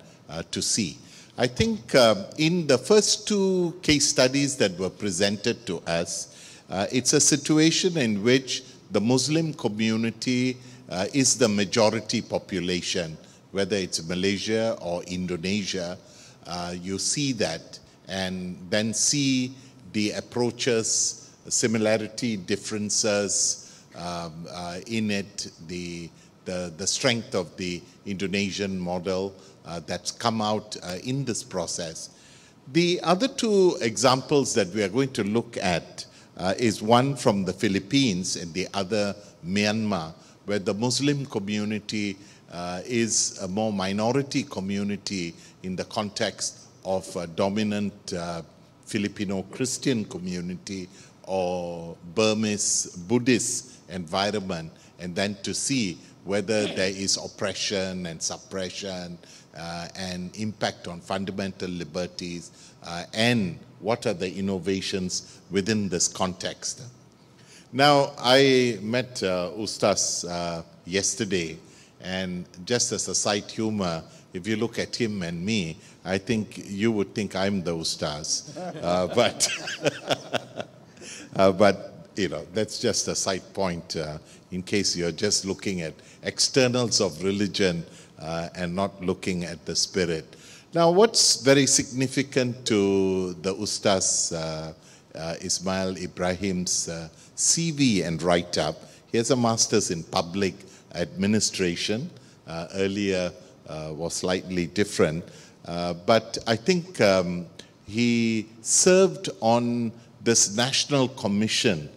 Speaker 1: to see. I think um, in the first two case studies that were presented to us, uh, it's a situation in which the Muslim community uh, is the majority population, whether it's Malaysia or Indonesia. Uh, you see that and then see the approaches, similarity, differences um, uh, in it, the, the, the strength of the Indonesian model, uh, that's come out uh, in this process. The other two examples that we are going to look at uh, is one from the Philippines and the other Myanmar, where the Muslim community uh, is a more minority community in the context of a dominant uh, Filipino Christian community or Burmese Buddhist environment, and then to see whether there is oppression and suppression uh, and impact on fundamental liberties, uh, and what are the innovations within this context. Now, I met uh, Ustaz uh, yesterday, and just as a side humor, if you look at him and me, I think you would think I'm the Ustaz. Uh, but, uh, but, you know, that's just a side point uh, in case you're just looking at externals of religion uh, and not looking at the spirit. Now, what's very significant to the Ustaz uh, uh, Esmael Ebrahim's uh, CV and write up, he has a master's in public administration. Uh, earlier uh, was slightly different, but I think um, he served on this National Commission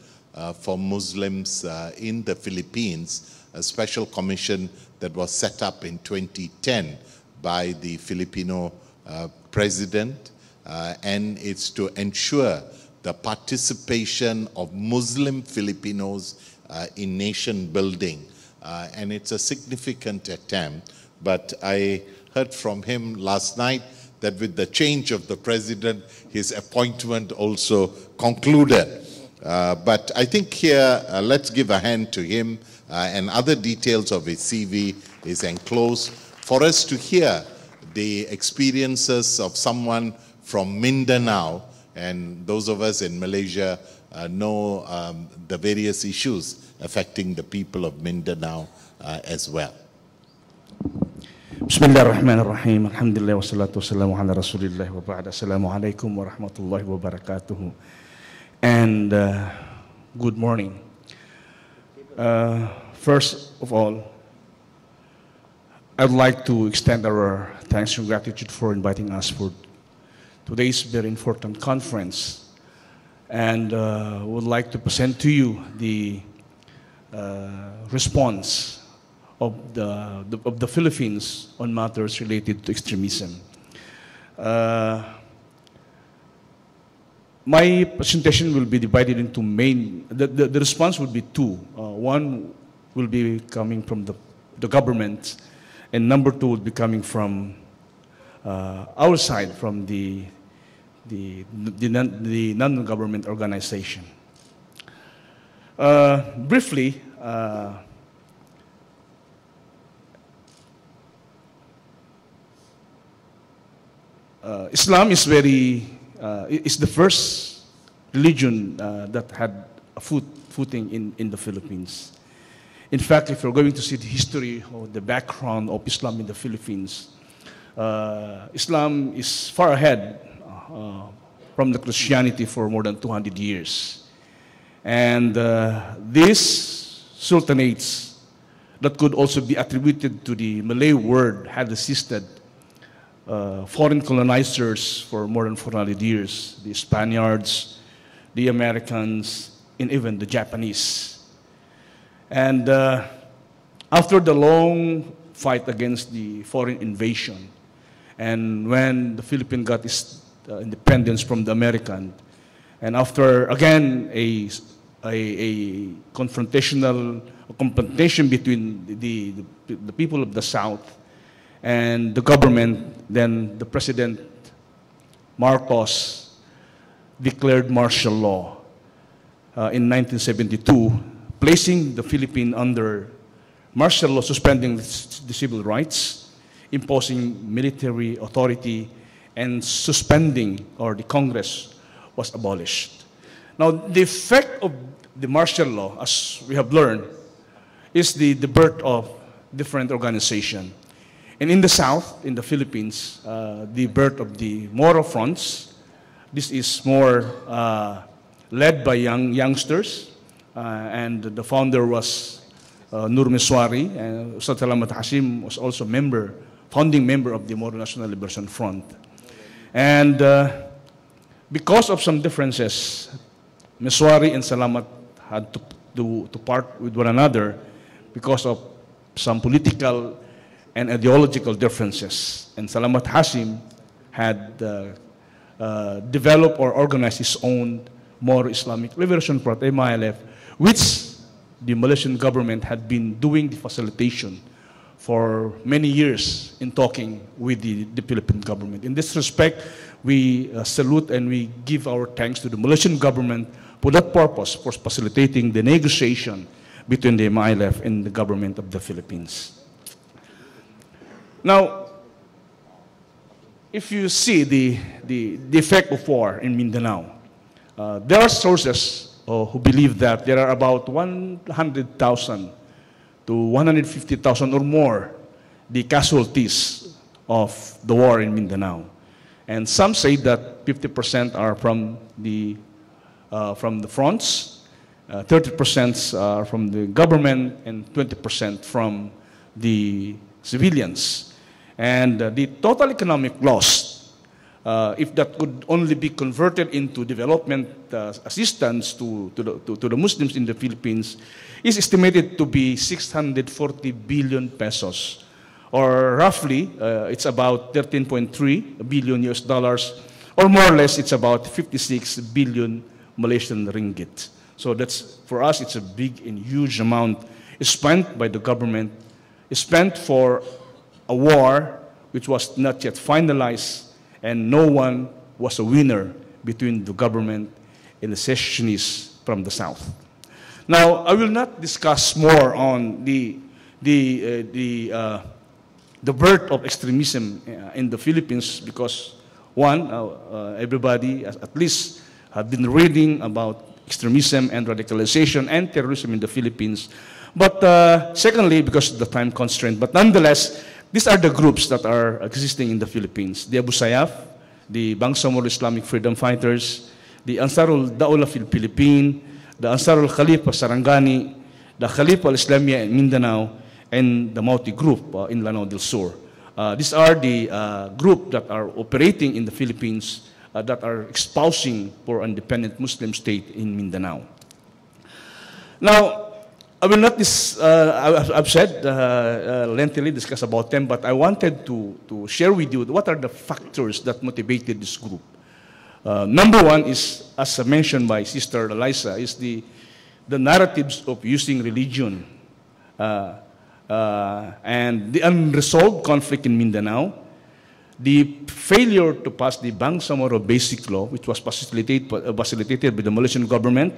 Speaker 1: for Muslims in the Philippines, a special commission that was set up in 2010 by the Filipino uh, president, uh, and it's to ensure the participation of Muslim Filipinos uh, in nation building. Uh, and it's a significant attempt, but I heard from him last night that with the change of the president, his appointment also concluded. Uh, but I think here, uh, let's give a hand to him and other details of his CV is enclosed for us to hear the experiences of someone from Mindanao, and those of us in Malaysia uh, know um, the various issues affecting the people of Mindanao uh, as well.
Speaker 4: بسم الله الرحمن الرحيم الحمد لله والصلاة والسلام على رسول الله وبعد السلام عليكم ورحمة الله وبركاته and uh, good morning uh, first of all I'd like to extend our thanks and gratitude for inviting us for today's very important conference. And uh, would like to present to you the uh, response of the, the, of the Philippines on matters related to extremism. Uh, my presentation will be divided into main, the, the, the response would be two. Uh, one will be coming from the, the government and number two would be coming from uh, our side, from the, the, the, non-government organization. Uh, briefly, uh, uh, Islam is very, uh, is the first religion uh, that had a foot, footing in, in the Philippines. In fact, if you're going to see the history or the background of Islam in the Philippines, uh, Islam is far ahead uh, from the Christianity for more than 200 years. And uh, these sultanates that could also be attributed to the Malay word had assisted uh, foreign colonizers for more than 400 years, the Spaniards, the Americans, and even the Japanese. And uh, after the long fight against the foreign invasion, and when the Philippines got its uh, independence from the American, and after again a, a, a confrontational a confrontation between the, the, the people of the South and the government, then the President Marcos declared martial law uh, in 1972 placing the Philippines under martial law, suspending the civil rights, imposing military authority, and suspending or the Congress was abolished. Now, the effect of the martial law, as we have learned, is the, the birth of different organization. And in the South, in the Philippines, uh, the birth of the Moro Fronts. This is more uh, led by young youngsters, and the founder was uh, Nur Misuari, and Salamat Hashim was also member, founding member of the Moro National Liberation Front. And uh, because of some differences, Misuari and Salamat had to, to, to part with one another because of some political and ideological differences. And Salamat Hashim had uh, uh, developed or organized his own Moro Islamic Liberation Front, MILF, which the Malaysian government had been doing the facilitation for many years in talking with the, the Philippine government. In this respect, we uh, salute and we give our thanks to the Malaysian government for that purpose, for facilitating the negotiation between the MILF and the government of the Philippines. Now, if you see the, the, the effect of war in Mindanao, uh, there are sources uh, who believe that there are about 100,000 to 150,000 or more the casualties of the war in Mindanao. And some say that 50% are from the, uh, from the fronts, 30% uh, are from the government, and 20% from the civilians. And uh, the total economic loss, uh, if that could only be converted into development uh, assistance to, to the, to, to, the Muslims in the Philippines, is estimated to be 640 billion pesos. Or roughly, uh, it's about 13.3 billion US dollars, or more or less, it's about 56 billion Malaysian ringgit. So that's, for us, it's a big and huge amount spent by the government, spent for a war which was not yet finalized, and no one was a winner between the government and the secessionists from the South. Now, I will not discuss more on the, the, uh, the, uh, the birth of extremism uh, in the Philippines because, one, uh, uh, everybody at least have been reading about extremism and radicalization and terrorism in the Philippines. But uh, secondly, because of the time constraint, but nonetheless, these are the groups that are existing in the Philippines. The Abu Sayyaf, the Bangsamoro Islamic Freedom Fighters, the Ansarul Daulah fil Philippine, the Ansarul Khalifa Sarangani, the Khalifa al-Islamiyah in Mindanao, and the Maute Group uh, in Lanao del Sur. Uh, these are the uh, group that are operating in the Philippines uh, that are espousing for independent Muslim state in Mindanao. Now, I will not, this, uh, I've said, uh, uh, lengthily discuss about them, but I wanted to, to share with you what are the factors that motivated this group. Uh, number one is, as mentioned by Sister Alissa, is the, the narratives of using religion uh, uh, and the unresolved conflict in Mindanao, the failure to pass the Bangsamoro Basic Law, which was facilitated, facilitated by the Malaysian government,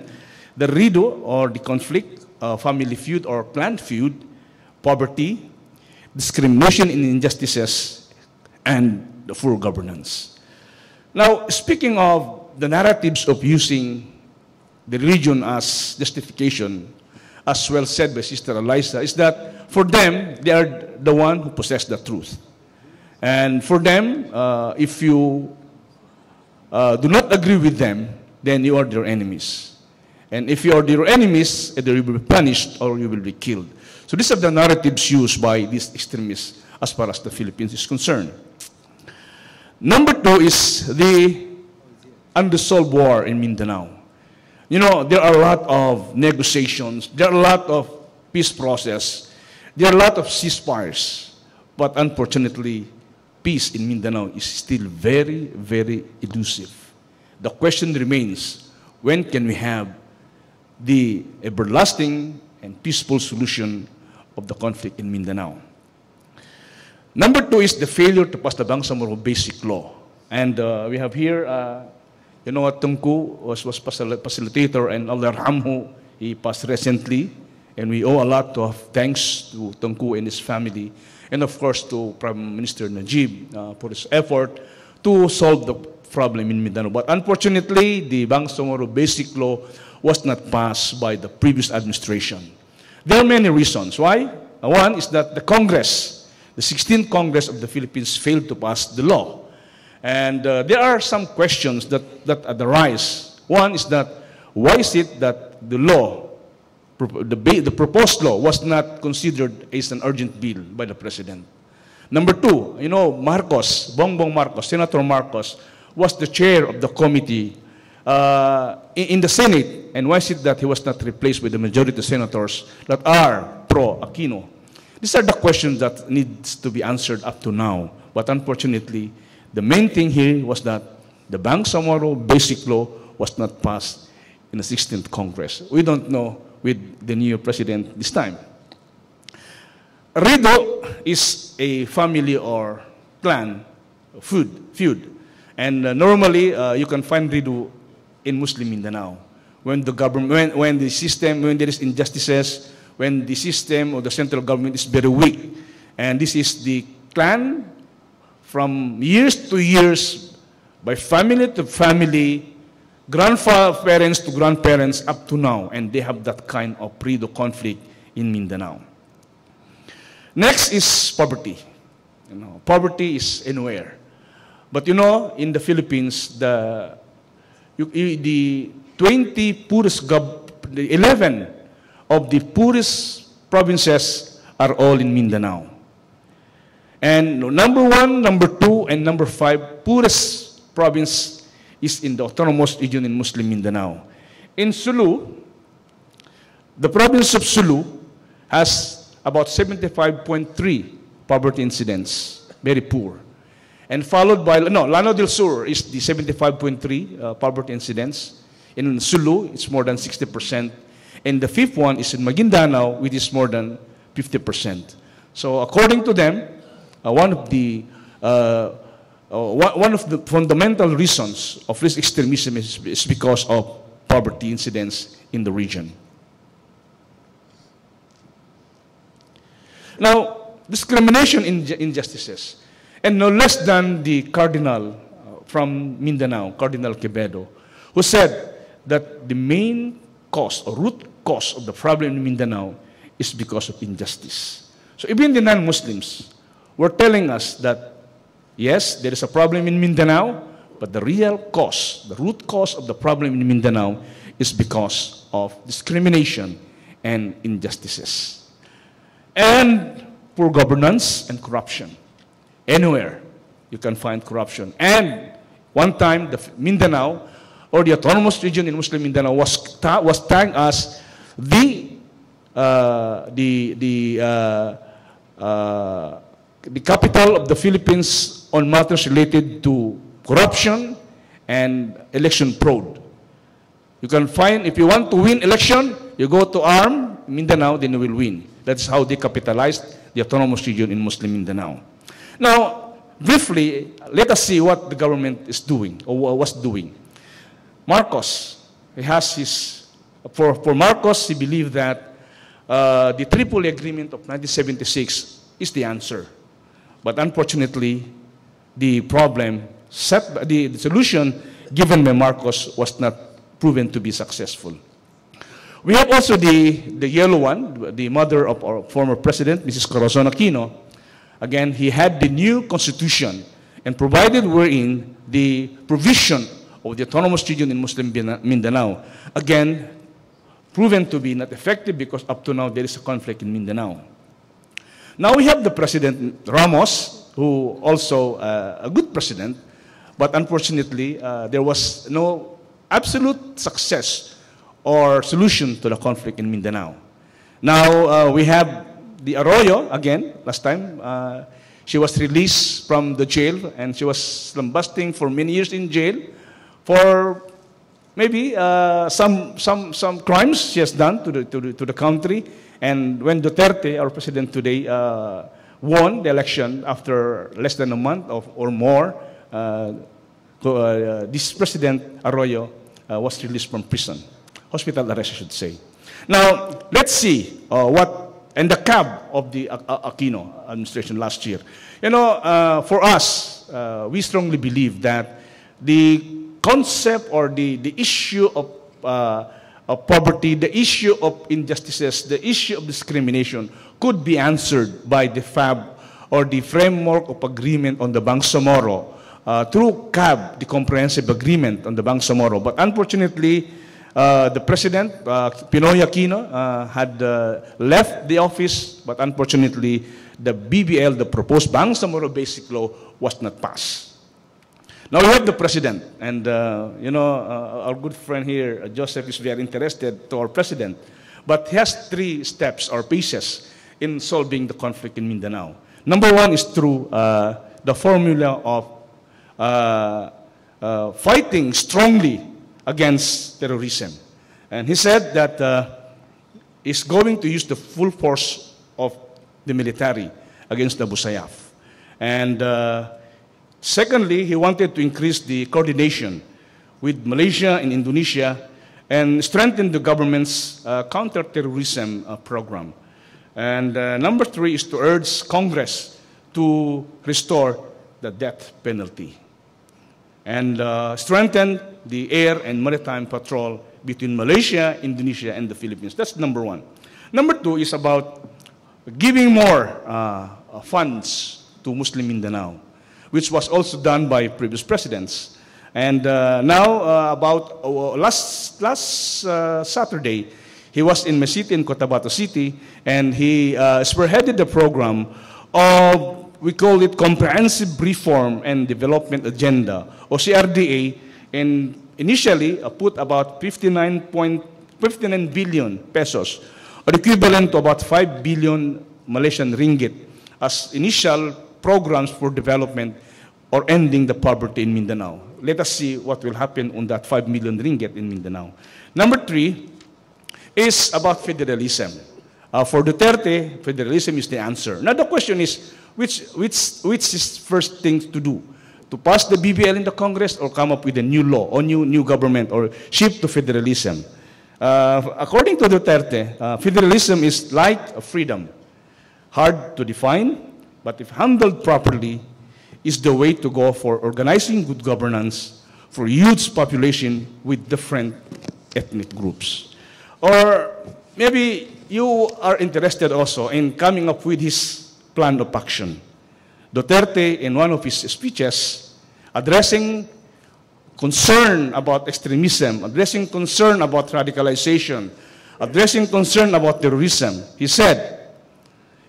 Speaker 4: the RIDO, or the conflict, uh, family feud or clan feud, poverty, discrimination and injustices, and the poor governance. Now, speaking of the narratives of using the religion as justification, as well said by Sister Alissa, is that for them, they are the one who possess the truth. And for them, uh, if you uh, do not agree with them, then you are their enemies. And if you are their enemies, either you will be punished or you will be killed. So these are the narratives used by these extremists as far as the Philippines is concerned. Number two is the unresolved war in Mindanao. You know, there are a lot of negotiations, there are a lot of peace process, there are a lot of ceasefires, but unfortunately, peace in Mindanao is still very, very elusive. The question remains, when can we have the everlasting and peaceful solution of the conflict in Mindanao? Number two is the failure to pass the Bangsamoro Basic Law. And uh, we have here, uh, you know what, Tungku was, was facilitator and Allah Ramhu, he passed recently. And we owe a lot of thanks to Tungku and his family and of course to Prime Minister Najib uh, for his effort to solve the problem in Mindanao. But unfortunately, the Bangsamoro Basic Law was not passed by the previous administration. There are many reasons. Why? One is that the Congress, the 16th Congress of the Philippines failed to pass the law. And uh, there are some questions that, that arise. One is that why is it that the law, the, the proposed law, was not considered as an urgent bill by the President? Number two, you know, Marcos, Bongbong Marcos, Senator Marcos, was the chair of the committee uh, in, the Senate. And why is it that he was not replaced with the majority of senators that are pro-Aquino? These are the questions that needs to be answered up to now. But unfortunately, the main thing here was that the Bangsamoro Basic Law was not passed in the 16th Congress. We don't know with the new president this time. Rido is a family or clan food, feud. And uh, normally, uh, you can find Rido in Muslim Mindanao. When the government, when, when the system, when there is injustices, when the system or the central government is very weak. And this is the clan from years to years, by family to family, grandparents to grandparents up to now, and they have that kind of Prido conflict in Mindanao. Next is poverty. You know, poverty is anywhere. But you know, in the Philippines, the, the 20 poorest, the 11 of the poorest provinces are all in Mindanao. And number one, number two, and number five, poorest province is in the autonomous region in Muslim Mindanao. In Sulu, the province of Sulu has about 75.3 poverty incidents, very poor. And followed by, no, Lanao del Sur is the 75.3 uh, poverty incidents. In Sulu, it's more than 60%. And the fifth one is in Maguindanao, which is more than 50%. So according to them, uh, one of the uh, uh, one of the fundamental reasons of this extremism is, is because of poverty incidents in the region. Now, discrimination in injustices, and no less than the cardinal uh, from Mindanao, Cardinal Quevedo, who said that the main cause or root cause of the problem in Mindanao is because of injustice. So even the non-Muslims were telling us that, yes, there is a problem in Mindanao, but the real cause, the root cause of the problem in Mindanao is because of discrimination and injustices. And poor governance and corruption. Anywhere you can find corruption. And one time, the Mindanao, or the autonomous region in Muslim Mindanao, was, ta was tagged as the, uh, the, the uh, uh, the capital of the Philippines on matters related to corruption and election fraud. You can find, if you want to win election, you go to ARMM, Mindanao, then you will win. That's how they capitalized the autonomous region in Muslim Mindanao. Now, briefly, let us see what the government is doing, or was doing. Marcos, he has his, for, for Marcos, he believed that uh, the Tripoli Agreement of 1976 is the answer. But unfortunately, the problem, set, the, the solution given by Marcos was not proven to be successful. We have also the, the yellow one, the mother of our former president, Mrs. Corazon Aquino. Again, he had the new constitution and provided wherein the provision of the autonomous region in Muslim Mindanao, again, proven to be not effective because up to now there is a conflict in Mindanao. Now we have the President Ramos, who also uh, a good president, but unfortunately uh, there was no absolute success or solution to the conflict in Mindanao. Now uh, we have the Arroyo again. Last time uh, she was released from the jail and she was lambasting for many years in jail for maybe uh, some some some crimes she has done to the to the, to the country and when Duterte, our president today, uh, won the election after less than a month of, or more, uh, uh, this president, Arroyo, uh, was released from prison. Hospital arrest, I should say. Now, let's see what and the CAB of the Aquino administration last year. You know, uh, for us, uh, we strongly believe that the concept or the, the issue of, uh, of poverty, the issue of injustices, the issue of discrimination could be answered by the FAB or the framework of agreement on the Bangsamoro uh, through CAB, the comprehensive agreement on the Bangsamoro. But unfortunately, uh, the president, uh, PNoy Aquino, uh, had uh, left the office, but unfortunately, the BBL, the proposed Bangsamoro Basic Law, was not passed. Now we have the president, and uh, you know, our good friend here, Joseph, is very interested to our president, but he has three steps or pieces in solving the conflict in Mindanao. Number one is through the formula of fighting strongly against terrorism. And he said that uh, he's going to use the full force of the military against Abu Sayyaf. And uh, secondly, he wanted to increase the coordination with Malaysia and Indonesia and strengthen the government's uh, counterterrorism uh, program. And uh, number three is to urge Congress to restore the death penalty and uh, strengthen the air and maritime patrol between Malaysia, Indonesia, and the Philippines. That's number one. Number two is about giving more uh, funds to Muslim Mindanao, which was also done by previous presidents. And uh, now, uh, about uh, last, last uh, Saturday, he was in Mesite in Cotabato City, and he spearheaded the program of we call it Comprehensive Reform and Development Agenda, or CRDA, and initially uh, put about 59, 59 billion pesos, or equivalent to about 5 billion Malaysian ringgit, as initial programs for development or ending the poverty in Mindanao. Let us see what will happen on that 5 million ringgit in Mindanao. Number three is about federalism. Uh, for Duterte, federalism is the answer. Now the question is, which, which, which is first thing to do? To pass the BBL in the Congress or come up with a new law or new, new government or shift to federalism? Uh, according to Duterte, uh, federalism is like a freedom, hard to define, but if handled properly, is the way to go for organizing good governance for huge population with different ethnic groups. Or maybe you are interested also in coming up with his plan of action. Duterte, in one of his speeches, addressing concern about extremism, addressing concern about radicalization, addressing concern about terrorism, he said,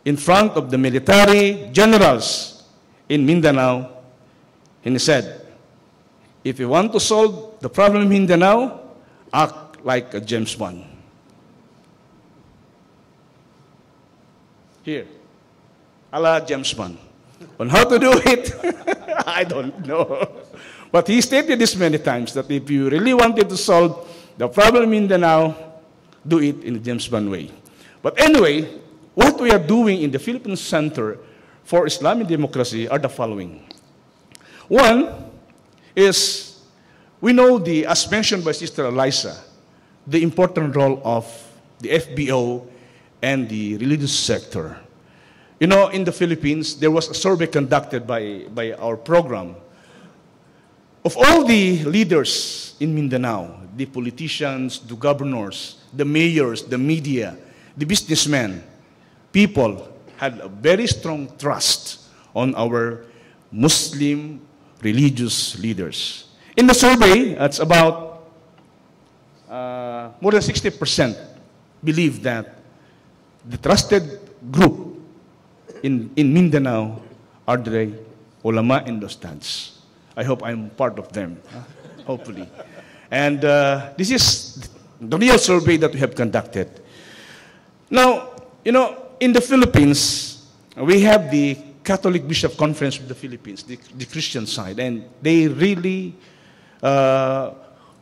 Speaker 4: in front of the military generals in Mindanao, and he said, if you want to solve the problem in Mindanao, act like a James Bond. Here a la James Bond. On how to do it, I don't know. But he stated this many times that if you really wanted to solve the problem in the now, do it in the James Bond way. But anyway, what we are doing in the Philippine Center for Islamic Democracy are the following. One is we know the, as mentioned by Sister Alissa, the important role of the FBO and the religious sector. You know, in the Philippines, there was a survey conducted by, by our program. Of all the leaders in Mindanao, the politicians, the governors, the mayors, the media, the businessmen, people had a very strong trust on our Muslim religious leaders. In the survey, it's about uh, more than 60% believe that the trusted group in, in Mindanao are the ulama and ustads. I hope I'm part of them, hopefully. And uh, this is the real survey that we have conducted. Now, you know, in the Philippines, we have the Catholic Bishop Conference of the Philippines, the, the Christian side, and they really uh,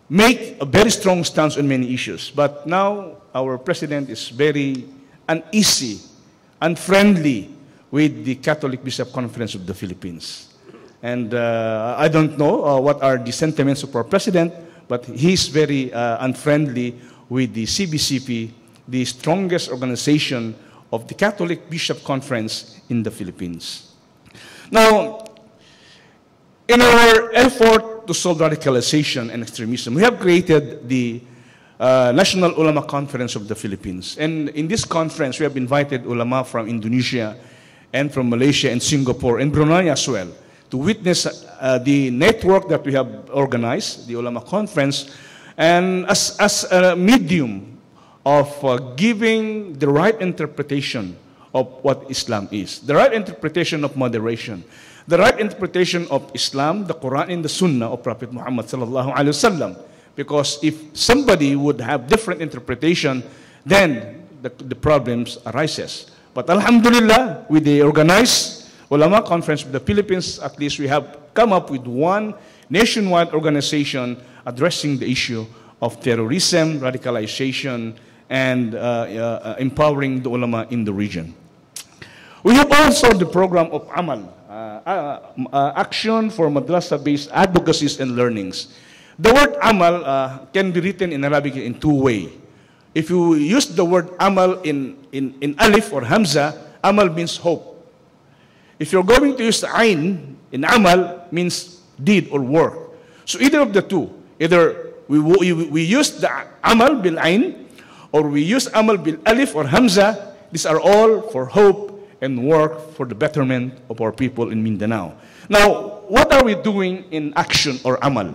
Speaker 4: make a very strong stance on many issues. But now our president is very uneasy, unfriendly with the Catholic Bishop Conference of the Philippines. And uh, I don't know uh, what are the sentiments of our president, but he's very uh, unfriendly with the CBCP, the strongest organization of the Catholic Bishop Conference in the Philippines. Now, in our effort to solve radicalization and extremism, we have created the uh, National Ulama Conference of the Philippines. And in this conference, we have invited ulama from Indonesia and from Malaysia and Singapore and Brunei as well to witness uh, the network that we have organized, the Ulama Conference, and as, as a medium of uh, giving the right interpretation of what Islam is, the right interpretation of moderation, the right interpretation of Islam, the Quran, and the Sunnah of Prophet Muhammad sallallahu alaihi wasallam. Because if somebody would have different interpretation, then the, the problems arises. But Alhamdulillah, with the organized Ulama Conference of the Philippines, at least we have come up with one nationwide organization addressing the issue of terrorism, radicalization, and uh, uh, empowering the ulama in the region. We have also the program of Amal, uh, uh, uh Action for Madrasa-based Advocacies and Learnings. The word Amal uh, can be written in Arabic in two ways. If you use the word Amal in, in, in Alif or Hamza, Amal means hope. If you're going to use Ain in Amal, means deed or work. So either of the two, either we, we, we use the Amal bil Ain or we use Amal bil Alif or Hamza, these are all for hope and work for the betterment of our people in Mindanao. Now, what are we doing in action or Amal?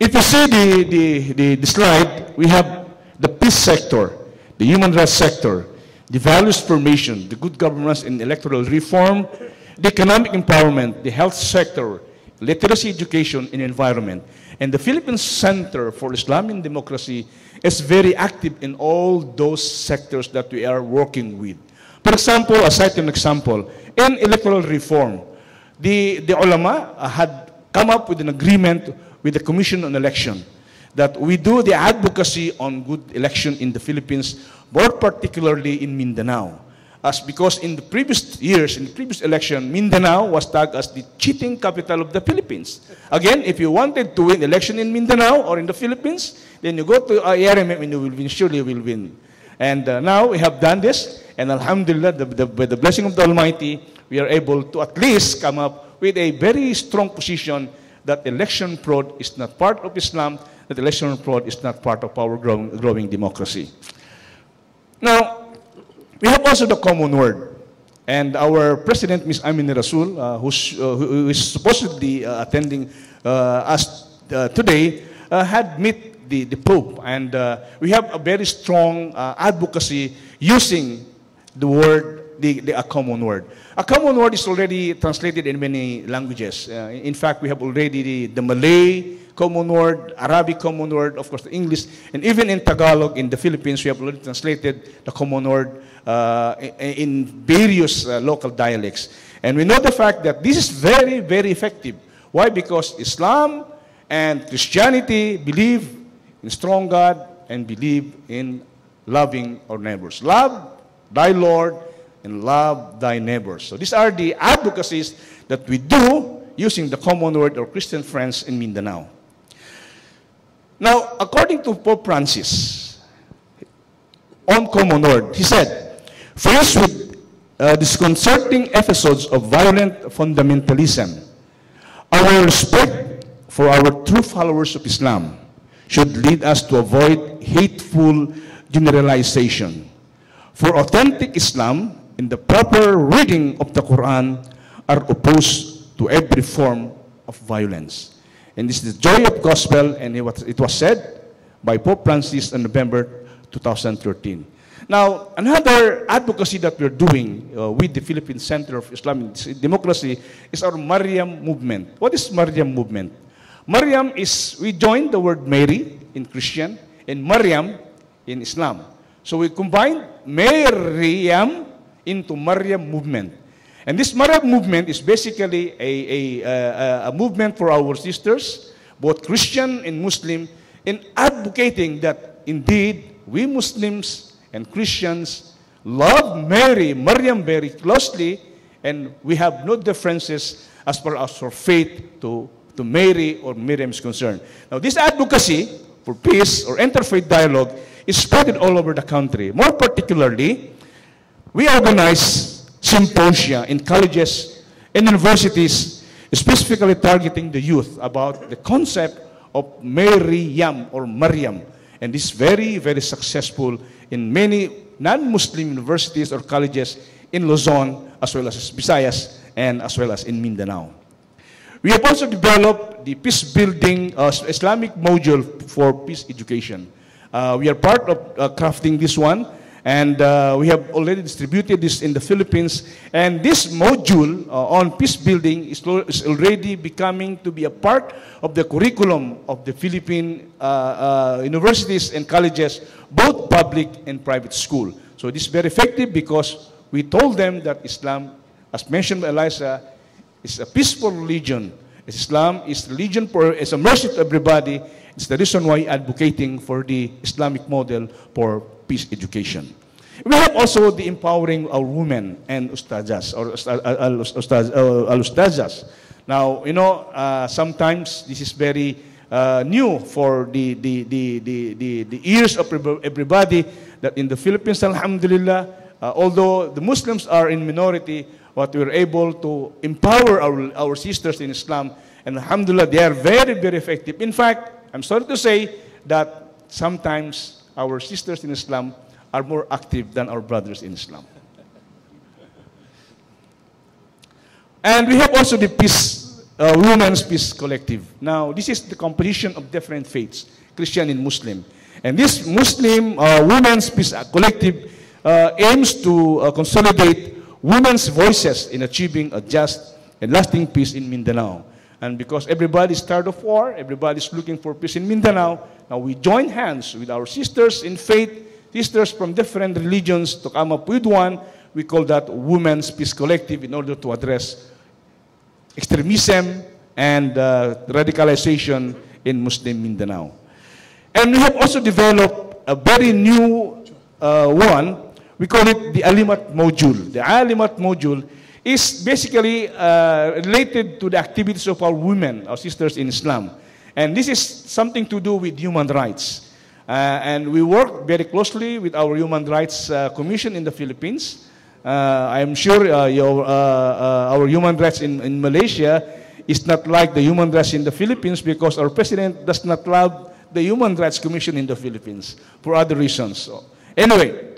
Speaker 4: If you see the, the, the, the slide, we have the peace sector, the human rights sector, the values formation, the good governance and electoral reform, the economic empowerment, the health sector, literacy education and environment. And the Philippine Center for Islam and Democracy is very active in all those sectors that we are working with. For example, I cite an example, in electoral reform, the, the ulama had come up with an agreement with the Commission on Election that we do the advocacy on good election in the Philippines, more particularly in Mindanao. As because in the previous years, in the previous election, Mindanao was tagged as the cheating capital of the Philippines. Again, if you wanted to win election in Mindanao or in the Philippines, then you go to ARMM and you will win, surely you will win. And uh, now we have done this, and Alhamdulillah, the, the, by the blessing of the Almighty, we are able to at least come up with a very strong position that election fraud is not part of Islam, that election fraud is not part of our growing, growing democracy. Now, we have also the common word. And our president, Ms. Amina Rasul, uh, uh, who is supposedly uh, attending uh, us uh, today, uh, had met the, the Pope. And we have a very strong advocacy using the word, the, the, a common word. A common word is already translated in many languages. Uh, in fact, we have already the, the, Malay common word, Arabic common word, of course, the English, and even in Tagalog, in the Philippines, we have already translated the common word uh, in, various uh, local dialects. And we know the fact that this is very, very effective. Why? Because Islam and Christianity believe in strong God and believe in loving our neighbors. Love thy Lord and love thy neighbors. So these are the advocacies that we do using the common word or Christian friends in Mindanao. Now, according to Pope Francis, on common word, he said, faced with uh, disconcerting episodes of violent fundamentalism, our respect for our true followers of Islam should lead us to avoid hateful generalization. For authentic Islam, in the proper reading of the Quran are opposed to every form of violence. And this is the joy of gospel, and it was, it was said by Pope Francis in November 2013. Now, another advocacy that we're doing uh, with the Philippine Center of Islamic Democracy is our Mariam movement. What is Mariam movement? Mariam is, we joined the word Mary in Christian and Mariam in Islam. So we combined Maryam into Mariam movement. And this Mariam movement is basically a, a, a, a movement for our sisters, both Christian and Muslim, in advocating that indeed we Muslims and Christians love Mary, Mariam very closely, and we have no differences as far as our faith to, to Mary or Miriam is concerned. Now, this advocacy for peace or interfaith dialogue is spread all over the country. More particularly, we organize symposia in colleges and universities, specifically targeting the youth about the concept of Maryam or Maryam. And this is very, very successful in many non-Muslim universities or colleges in Luzon, as well as Visayas, and as well as in Mindanao. We have also developed the peace building uh, Islamic module for peace education. Uh, we are part of uh, crafting this one, and uh, we have already distributed this in the Philippines. And this module uh, on peace building is, is, already becoming to be a part of the curriculum of the Philippine uh, universities and colleges, both public and private school. So this is very effective because we told them that Islam, as mentioned by Alissa, is a peaceful religion. Islam is religion for is a mercy to everybody. It's the reason why advocating for the Islamic model for peace education. We have also the empowering our women and ustazas or al-ustazas. Now, you know, uh, sometimes this is very uh, new for the, the, the, the, the, the ears of everybody that in the Philippines, alhamdulillah, uh, although the Muslims are in minority, what we're able to empower our, our sisters in Islam. And alhamdulillah, they are very, very effective. In fact, I'm sorry to say that sometimes our sisters in Islam are more active than our brothers in Islam. And we have also the Peace, uh, Women's Peace Collective. Now, this is the composition of different faiths, Christian and Muslim. And this Muslim uh, Women's Peace Collective uh, aims to uh, consolidate women's voices in achieving a just and lasting peace in Mindanao. And because everybody's tired of war, everybody's looking for peace in Mindanao, now we join hands with our sisters in faith, sisters from different religions to come up with one. We call that Women's Peace Collective in order to address extremism and uh, radicalization in Muslim Mindanao. And we have also developed a very new uh, one we call it the Alimat module. The Alimat module is basically uh, related to the activities of our women, our sisters in Islam. And this is something to do with human rights. Uh, and we work very closely with our Human Rights uh, Commission in the Philippines. Uh, I'm sure uh, your, uh, our human rights in, in Malaysia is not like the human rights in the Philippines because our president does not love the Human Rights Commission in the Philippines for other reasons. So, anyway,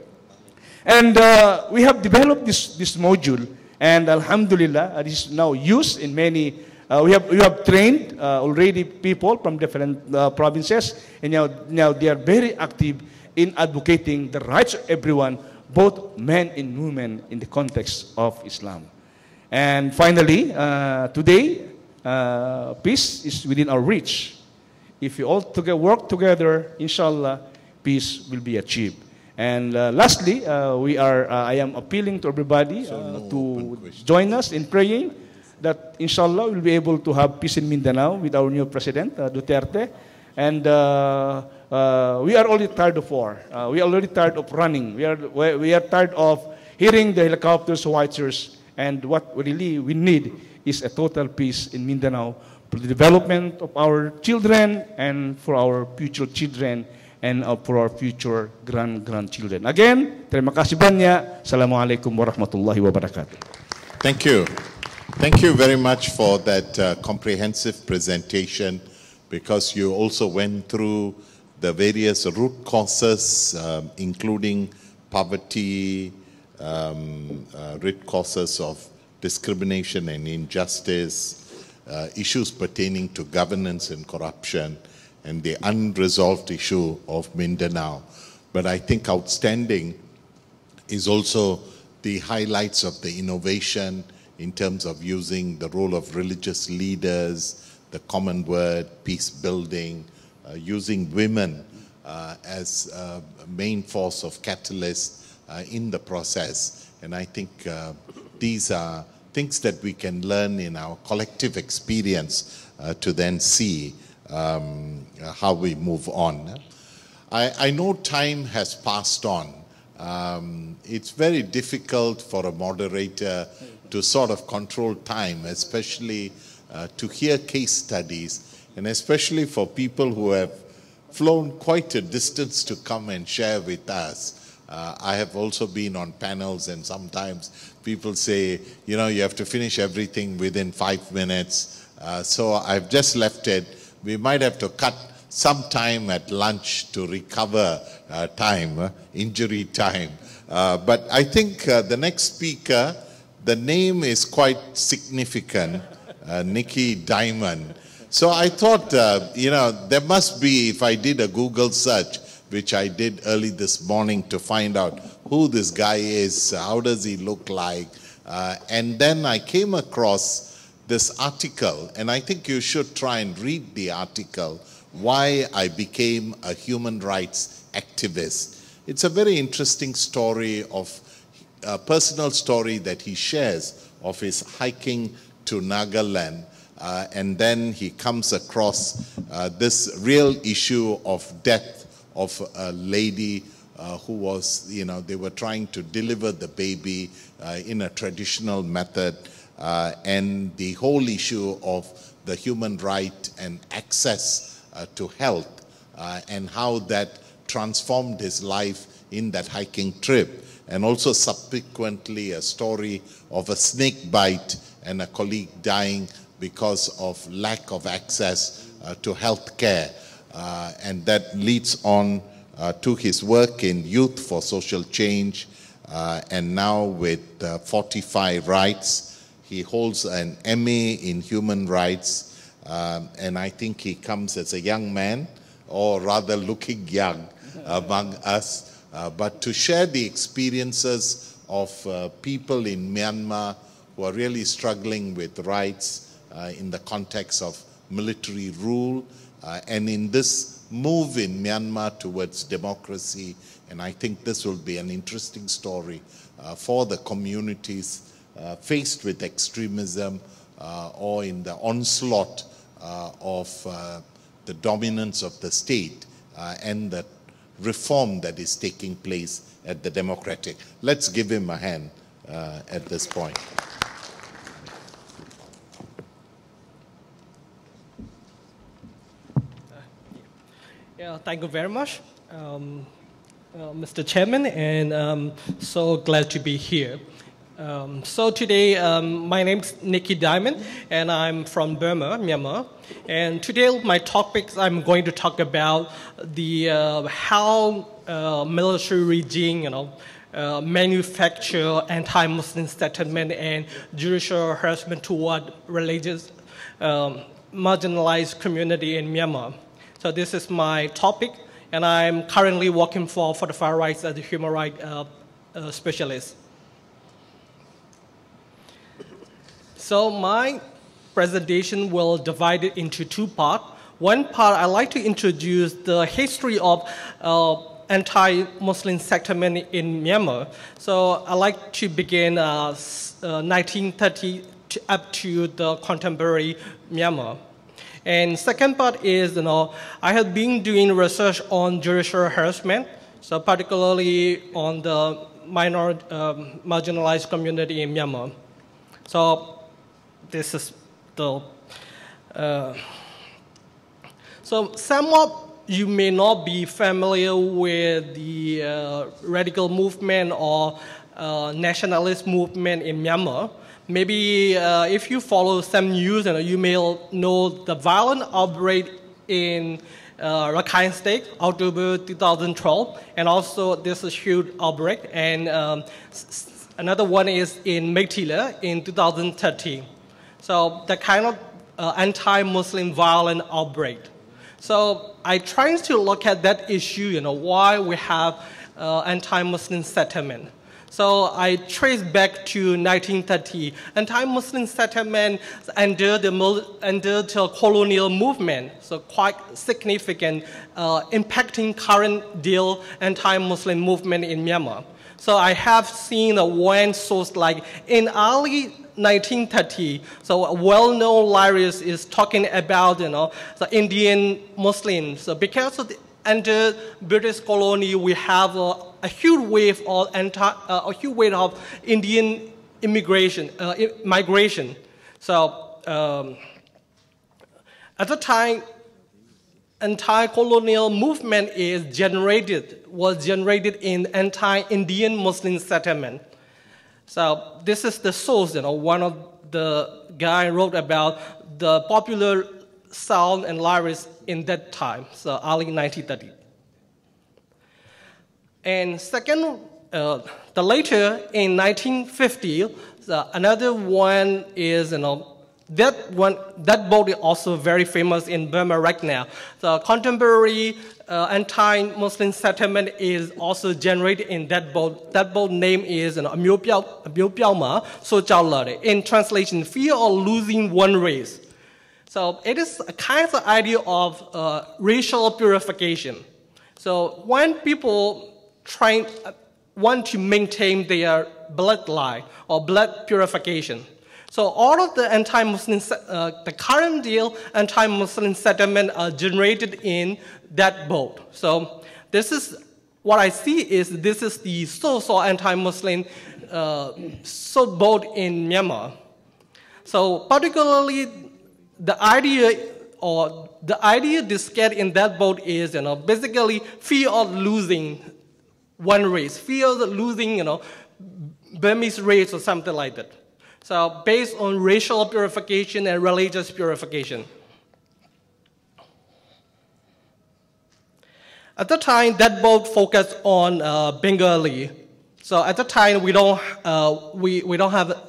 Speaker 4: and uh, we have developed this, this module, and Alhamdulillah, it is now used in many, uh, we, have, we have trained uh, already people from different uh, provinces, and now, now they are very active in advocating the rights of everyone, both men and women, in the context of Islam. And finally, uh, today, peace is within our reach. If we all together work together, inshallah, peace will be achieved. And uh, lastly, uh, we are, uh, I am appealing to everybody so uh, no to join us in praying that inshallah we'll be able to have peace in Mindanao with our new president, uh, Duterte. And uh, we are already tired of war. we are already tired of running. We are, we are tired of hearing the helicopters, howitzers. And what really we need is a total peace in Mindanao for the development of our children and for our future children and uh, for our future grand-grandchildren. Again, terima kasih banyak. Assalamualaikum warahmatullahi wabarakatuh.
Speaker 1: Thank you. Thank you very much for that uh, comprehensive presentation because you also went through the various root causes, um, including poverty, um, uh, root causes of discrimination and injustice, uh, issues pertaining to governance and corruption, and the unresolved issue of Mindanao. But I think outstanding is also the highlights of the innovation in terms of using the role of religious leaders, the common word, peace building, uh, using women uh, as a main force of catalyst uh, in the process. And I think uh, these are things that we can learn in our collective experience uh, to then see um, how we move on. I, I, know time has passed on. Um, it's very difficult for a moderator to sort of control time, especially uh, to hear case studies, and especially for people who have flown quite a distance to come and share with us. Uh, I have also been on panels, and sometimes people say, you know, you have to finish everything within five minutes. Uh, so I've just left it. We might have to cut some time at lunch to recover uh, time, uh, injury time. Uh, but I think the next speaker, the name is quite significant, uh, Nickey Diamond. So I thought, uh, you know, there must be, if I did a Google search, which I did early this morning to find out who this guy is, how does he look like, and then I came across this article, and I think you should try and read the article why I became a human rights activist. It's a very interesting story of a personal story that he shares of his hiking to Nagaland. Uh, and then he comes across uh, this real issue of death of a lady uh, who was, you know, they were trying to deliver the baby uh, in a traditional method. Uh, and the whole issue of the human right and access uh, to health and how that transformed his life in that hiking trip. And also subsequently a story of a snake bite and a colleague dying because of lack of access uh, to health care. Uh, and that leads on uh, to his work in Youth for Social Change. Uh, and now with Fortify Rights, he holds an MA in Human Rights um, and I think he comes as a young man, or rather looking young among us, uh, but to share the experiences of uh, people in Myanmar who are really struggling with rights uh, in the context of military rule uh, and in this move in Myanmar towards democracy. And I think this will be an interesting story uh, for the communities faced with extremism or in the onslaught of the dominance of the state and the reform that is taking place at the democratic. Let's give him a hand at this point.
Speaker 5: Yeah, thank you very much, um, uh, Mr. Chairman, and um, so glad to be here. Um, so today, um, my name is Nickey Diamond, and I'm from Burma, Myanmar. And today, my topics, I'm going to talk about the uh, how uh, military regime, you know, uh, manufacture anti-Muslim settlement and judicial harassment toward religious um, marginalized community in Myanmar. So this is my topic, and I'm currently working for Fortify Rights as a human rights uh, uh, specialist. So my presentation will divide it into two parts. One part, I'd like to introduce the history of uh, anti-Muslim settlement in Myanmar. So I'd like to begin uh, uh, 1930 to up to the contemporary Myanmar. And second part is, you know, I have been doing research on judicial harassment, so particularly on the minor um, marginalized community in Myanmar. So this is the. Uh, so of you may not be familiar with the uh, radical movement or uh, nationalist movement in Myanmar. Maybe uh, if you follow some news, you may know the violent outbreak in uh, Rakhine State, October 2012, and also this is huge outbreak. And um, another one is in Meiktila in 2013. So the kind of uh, anti-Muslim violent outbreak. So I try to look at that issue, you know, why we have uh, anti-Muslim settlement. So I trace back to 1930, anti-Muslim settlement under the, under the colonial movement, so quite significant, uh, impacting current deal anti-Muslim movement in Myanmar. So I have seen a one source like in early 1930. So a well-known lyrics is talking about, you know, the Indian Muslims. So because of the, under British colony, we have a, a huge wave of anti, uh, a huge wave of Indian immigration, uh, migration. So um, at the time, anti-colonial movement is generated, was generated in anti-Indian Muslim settlement. So this is the source, you know, one of the guy wrote about the popular sound and lyrics in that time, so early 1930. And second, uh, the later in 1950, the, another one is, you know, that one, that boat is also very famous in Burma right now. The contemporary uh, anti-Muslim settlement is also generated in that boat. That boat name is you know, In translation, fear of losing one race. So it is a kind of idea of uh, racial purification. So when people try, uh, want to maintain their bloodline or blood purification, so all of the anti-Muslim, uh, the current deal anti-Muslim settlement are generated in that boat. So this is what I see is this is the so-so anti-Muslim uh, so boat in Myanmar. So particularly the idea or the idea discussed in that boat is you know basically fear of losing one race, fear of losing you know Burmese race or something like that. So based on racial purification and religious purification. At the time, that boat focused on uh, Bengali. So at the time, we don't, uh, we, we don't have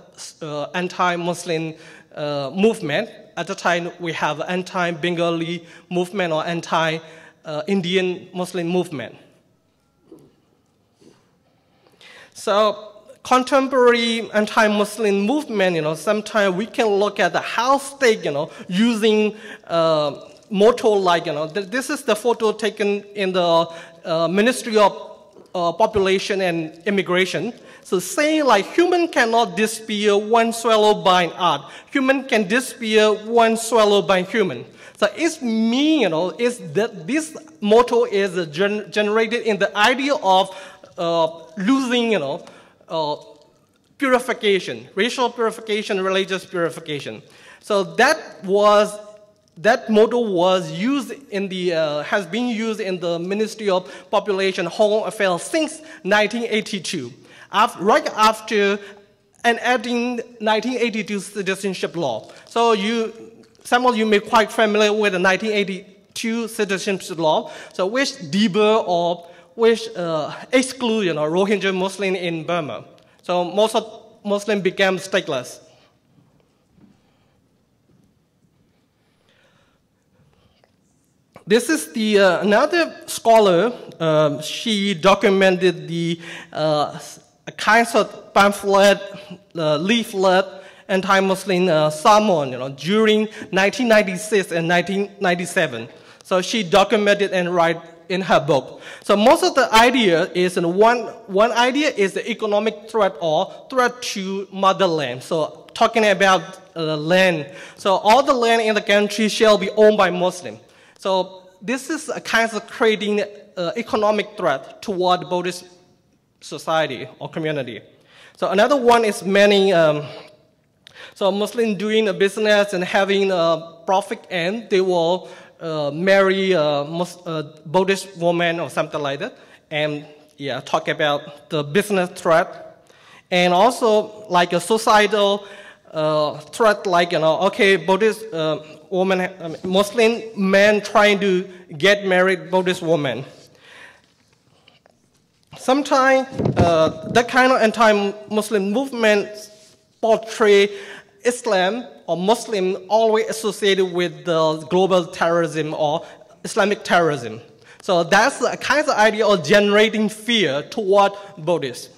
Speaker 5: uh, anti-Muslim uh, movement. At the time, we have anti-Bengali movement or anti-Indian Muslim movement. So contemporary anti-Muslim movement, you know, sometimes we can look at the house state, you know, using uh, motto like, you know, this is the photo taken in the uh, Ministry of uh, Population and Immigration. So saying like human cannot disappear one swallowed by an art. Human can disappear one swallowed by human. So it's me, you know, is that this motto is gen generated in the idea of uh, losing, you know, uh, purification, racial purification, religious purification. So that was that motto was used in the uh, has been used in the Ministry of Population Home Affairs since 1982, after, right after enacting 1982 citizenship law. So you, some of you may be quite familiar with the 1982 citizenship law, so which debar or which uh, exclude you know, Rohingya Muslim in Burma. So most of Muslims became stateless. This is the uh, another scholar. Um, she documented the uh, kinds of pamphlet, uh, leaflet, anti-Muslim uh, sermon, you know, during 1996 and 1997. So she documented and write in her book. So most of the idea is one, one idea is the economic threat or threat to motherland. So talking about uh, land. So all the land in the country shall be owned by Muslim. So this is a kind of creating uh, economic threat toward Buddhist society or community. So another one is many, um, so Muslim doing a business and having a profit and they will marry a, a Buddhist woman or something like that, and yeah, talk about the business threat, and also like a societal uh, threat, like you know, okay, Buddhist uh, woman, Muslim man trying to get married Buddhist woman. Sometimes uh, that kind of anti-Muslim movement portray Islam or Muslim always associated with the global terrorism or Islamic terrorism. So that's a kind of idea of generating fear toward Buddhists.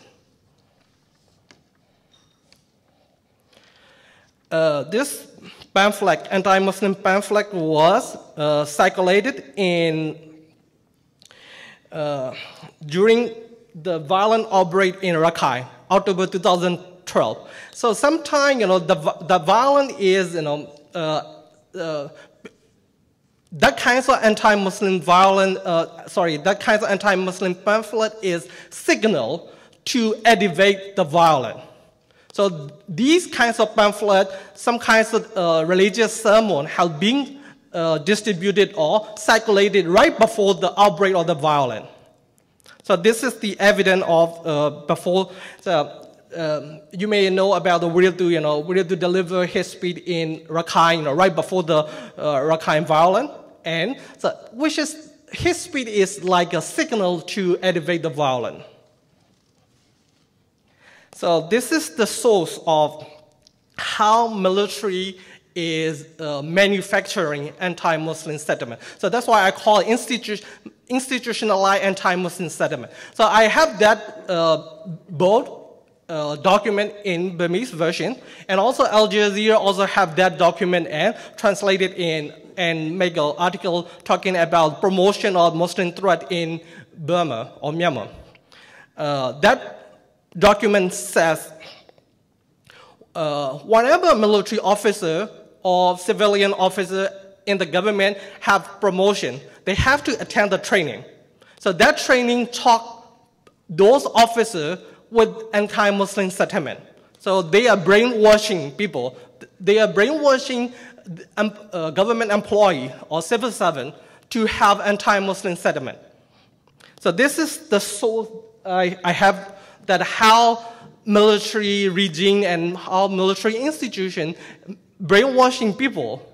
Speaker 5: Uh, this pamphlet, anti-Muslim pamphlet, was uh, circulated in uh, during the violent outbreak in Rakhine, October 2012. So sometimes, you know, the, the violence is, you know, uh, uh, that kind of anti-Muslim violence, uh, sorry, that kind of anti-Muslim pamphlet is signal to elevate the violence. So these kinds of pamphlet, some kinds of uh, religious sermon have been uh, distributed or circulated right before the outbreak of the violence. So this is the evidence of uh, before. So, um, you may know about the Wirathu, you know, Wirathu deliver his speech in Rakhine, you know, right before the uh, Rakhine violence, and so, which is his speed is like a signal to elevate the violence. So this is the source of how military is uh, manufacturing anti-Muslim sentiment. So that's why I call it institu institutionalized anti-Muslim sentiment. So I have that uh, board uh, document in Burmese version, and also Al Jazeera also have that document and translated in and make an article talking about promotion of Muslim threat in Burma or Myanmar. Uh, that document says uh, whenever military officer or civilian officer in the government have promotion, they have to attend the training. So that training taught those officers with anti-Muslim sentiment. So they are brainwashing people. They are brainwashing um, uh, government employee or civil servant to have anti-Muslim sentiment. So this is the source I, I have that how military regime and how military institution brainwashing people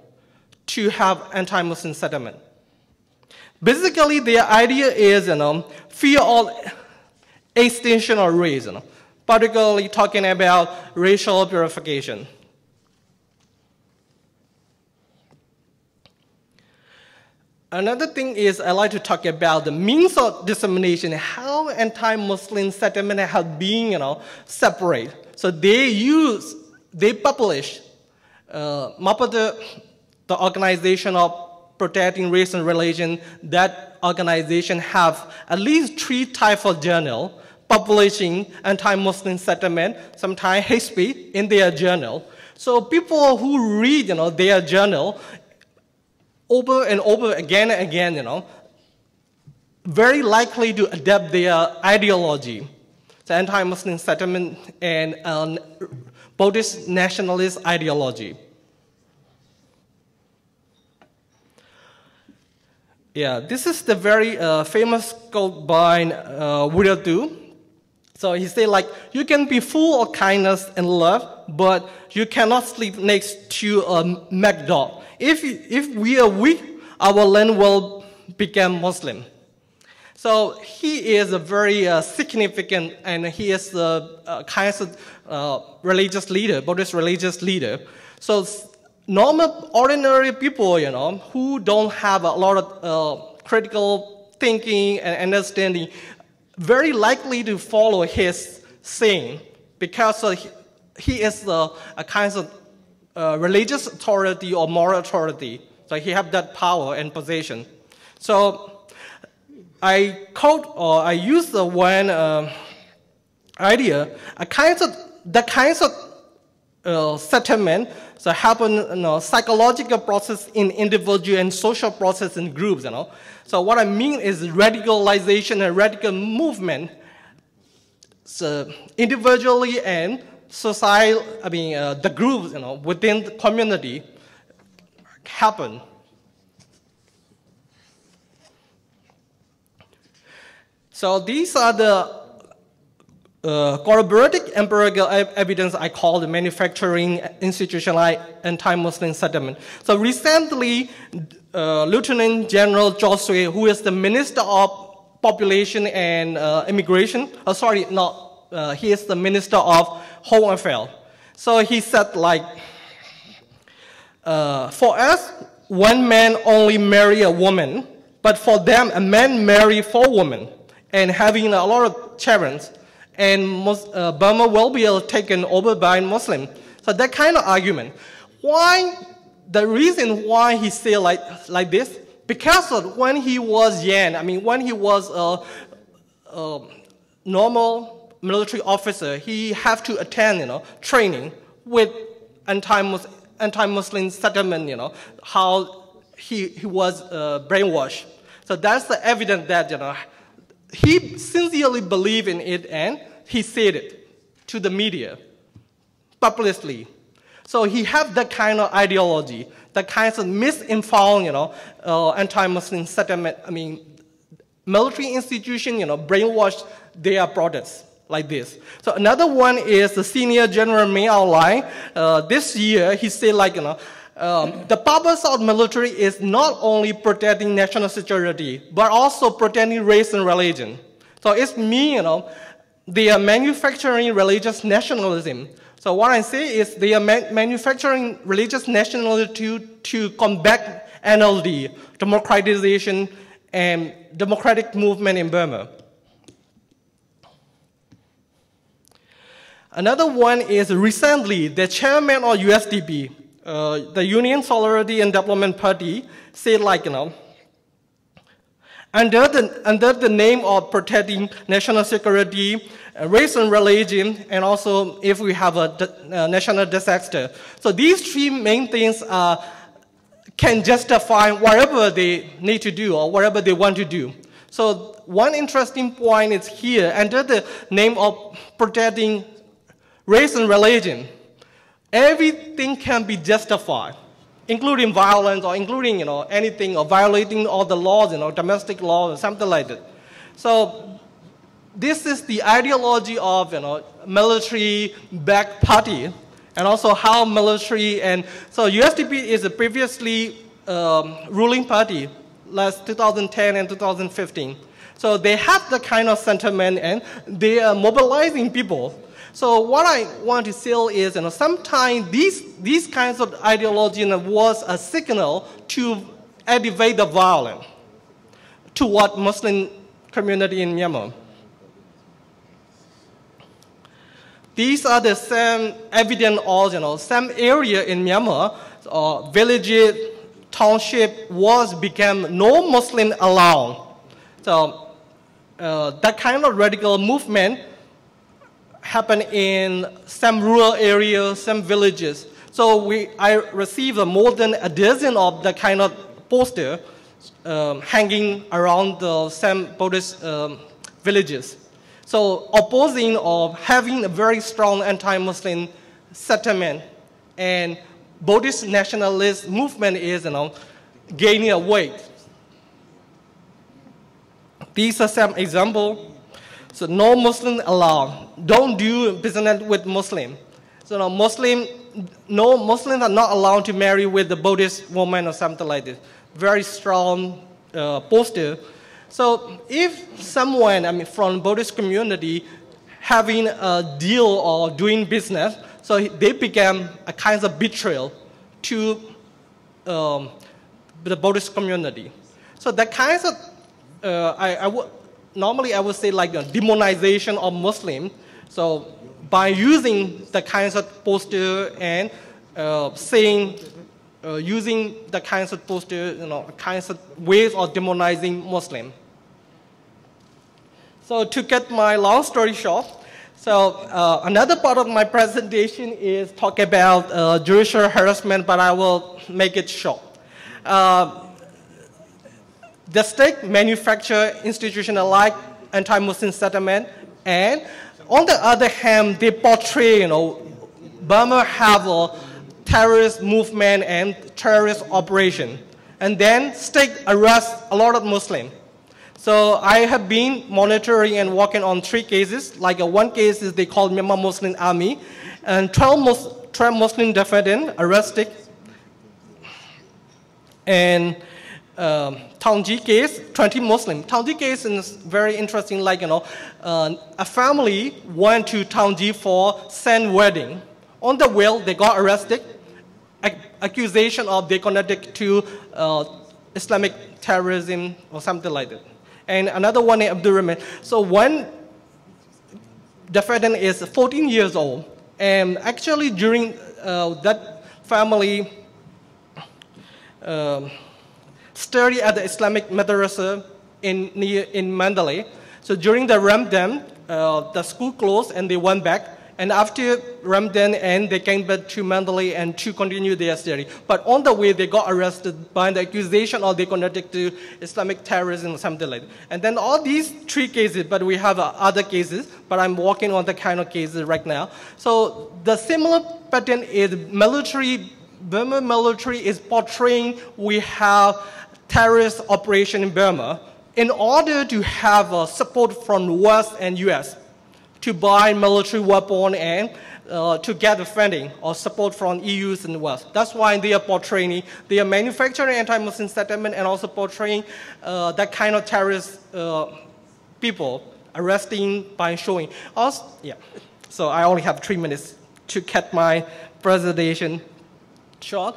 Speaker 5: to have anti-Muslim sentiment. Basically, their idea is, you know, fear of extinction of particularly talking about racial purification. Another thing is I like to talk about the means of dissemination, how anti-Muslim sentiment have been, you know, separate. So they use, they publish, uh, Ma Ba Tha, the organization of protecting race and religion, that organization have at least three types of journal publishing anti-Muslim sentiment, sometimes hate speech in their journal. So people who read, you know, their journal over and over again and again, you know, very likely to adapt their ideology, the anti-Muslim sentiment and um, Buddhist nationalist ideology. Yeah, this is the very uh, famous quote by uh, Wirathu. So he said, like, you can be full of kindness and love, but you cannot sleep next to a mad dog. If, if we are weak, our land will become Muslim. So he is a very uh, significant, and he is a, a kind of uh, religious leader, Buddhist religious leader. So normal, ordinary people, you know, who don't have a lot of uh, critical thinking and understanding, very likely to follow his saying because he, he, is uh, a kind of uh, religious authority or moral authority. So he have that power and position. So I quote or I use the one uh, idea, a kind of the kinds of uh, settlement so happen you know, psychological process in individual and social process in groups. You know. So what I mean is radicalization and radical movement. So individually and society, I mean, uh, the groups, you know, within the community happen. So these are the uh, corroborative empirical evidence I call the manufacturing institutionalized anti-Muslim sentiment. So recently, uh, Lieutenant General Kyaw Swe, who is the Minister of Population and uh, Immigration, oh, sorry, not, uh, he is the Minister of Home Affairs. So he said like, uh, for us, one man only marry a woman, but for them, a man marry four women and having a lot of children and uh, Burma will be taken over by Muslim. So that kind of argument. Why, the reason why he say like, like this, because when he was young, I mean, when he was a, a normal military officer, he have to attend, you know, training with anti-Muslim anti settlement, you know, how he, he was uh, brainwashed. So that's the evidence that, you know, he sincerely believed in it and he said it to the media publicly. So he had that kind of ideology, that kind of misinformed, you know, uh, anti-Muslim settlement, I mean, military institution, you know, brainwashed their products like this. So another one is the senior general Min Aung Uh, this year, he said like, you know, um, the purpose of military is not only protecting national security, but also protecting race and religion. So it's me, you know, they are manufacturing religious nationalism. So what I say is they are ma manufacturing religious nationalism to, to combat NLD, democratization, and democratic movement in Burma. Another one is recently the chairman of USDP, uh, the Union Solidarity and Development Party, said like, you know, under the, under the name of protecting national security, uh, race and religion, and also if we have a uh, national disaster. So these three main things can justify whatever they need to do or whatever they want to do. So one interesting point is here, under the name of protecting race and religion, everything can be justified, including violence or including you know, anything or violating all the laws, you know, domestic laws or something like that. So this is the ideology of you know, military-backed party and also how military and so USDP is a previously um, ruling party last 2010 and 2015. So they have the kind of sentiment and they are mobilizing people so what I want to say is, you know, sometimes these, these kinds of ideology was a signal to elevate the violence toward Muslim community in Myanmar. These are the same evident or, you know, same area in Myanmar, uh, villages, township was became no Muslim allowed. So uh, that kind of radical movement happen in some rural areas, some villages. So we, I received more than a dozen of the kind of poster um, hanging around the some Buddhist um, villages. So opposing of having a very strong anti-Muslim sentiment and Buddhist nationalist movement is you know, gaining a weight. These are some examples so no Muslim allowed. Don't do business with Muslim. So no Muslim, no Muslims are not allowed to marry with the Buddhist woman or something like this. Very strong uh, poster. So if someone, I mean, from Buddhist community having a deal or doing business, so they became a kind of betrayal to um, the Buddhist community. So that kind of, uh, I, I would normally I would say like demonization of Muslim. So by using the kinds of poster and uh, saying, uh, using the kinds of poster, you know, kinds of ways of demonizing Muslim. So to get my long story short, so uh, another part of my presentation is talk about uh, judicial harassment, but I will make it short. Uh, the state manufacture institutionalized anti-Muslim settlement, and on the other hand, they portray, you know, Burma have a terrorist movement and terrorist operation, and then state arrest a lot of Muslims. So I have been monitoring and working on three cases. Like uh, one case is they call Myanmar Muslim Army, and 12, Mus 12 Muslim defendants arrested, and um, Taungyi case, 20 Muslim. Taungyi case is very interesting, like, you know, uh, a family went to Taungyi for sand wedding. On the way, they got arrested, accusation of they connected to uh, Islamic terrorism or something like that. And another one is Abdurrahman. So one defendant is 14 years old. And actually during uh, that family, um, study at the Islamic madrasa in, near, in Mandalay. So during the Ramadan, uh, the school closed and they went back. And after Ramadan end, they came back to Mandalay and to continue their study. But on the way, they got arrested by the accusation of they connected to Islamic terrorism or something like that. And then all these three cases, but we have uh, other cases, but I'm working on the kind of cases right now. So the similar pattern is military, Burma military is portraying we have terrorist operation in Burma in order to have uh, support from West and US to buy military weapon and uh, to get the funding or support from EUs and the West. That's why they are portraying, they are manufacturing anti-Muslim settlement and also portraying uh, that kind of terrorist uh, people, arresting by showing. Also, yeah, so I only have three minutes to cut my presentation short.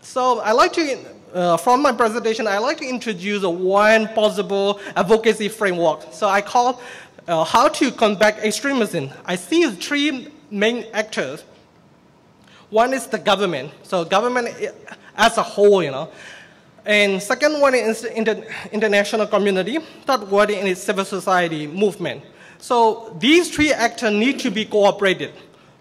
Speaker 5: So I'd like to, uh, from my presentation, I'd like to introduce one possible advocacy framework. So I call uh, how to combat extremism. I see three main actors. One is the government, so government as a whole, you know. And second one is the inter international community. Third one is civil society movement. So these three actors need to be cooperated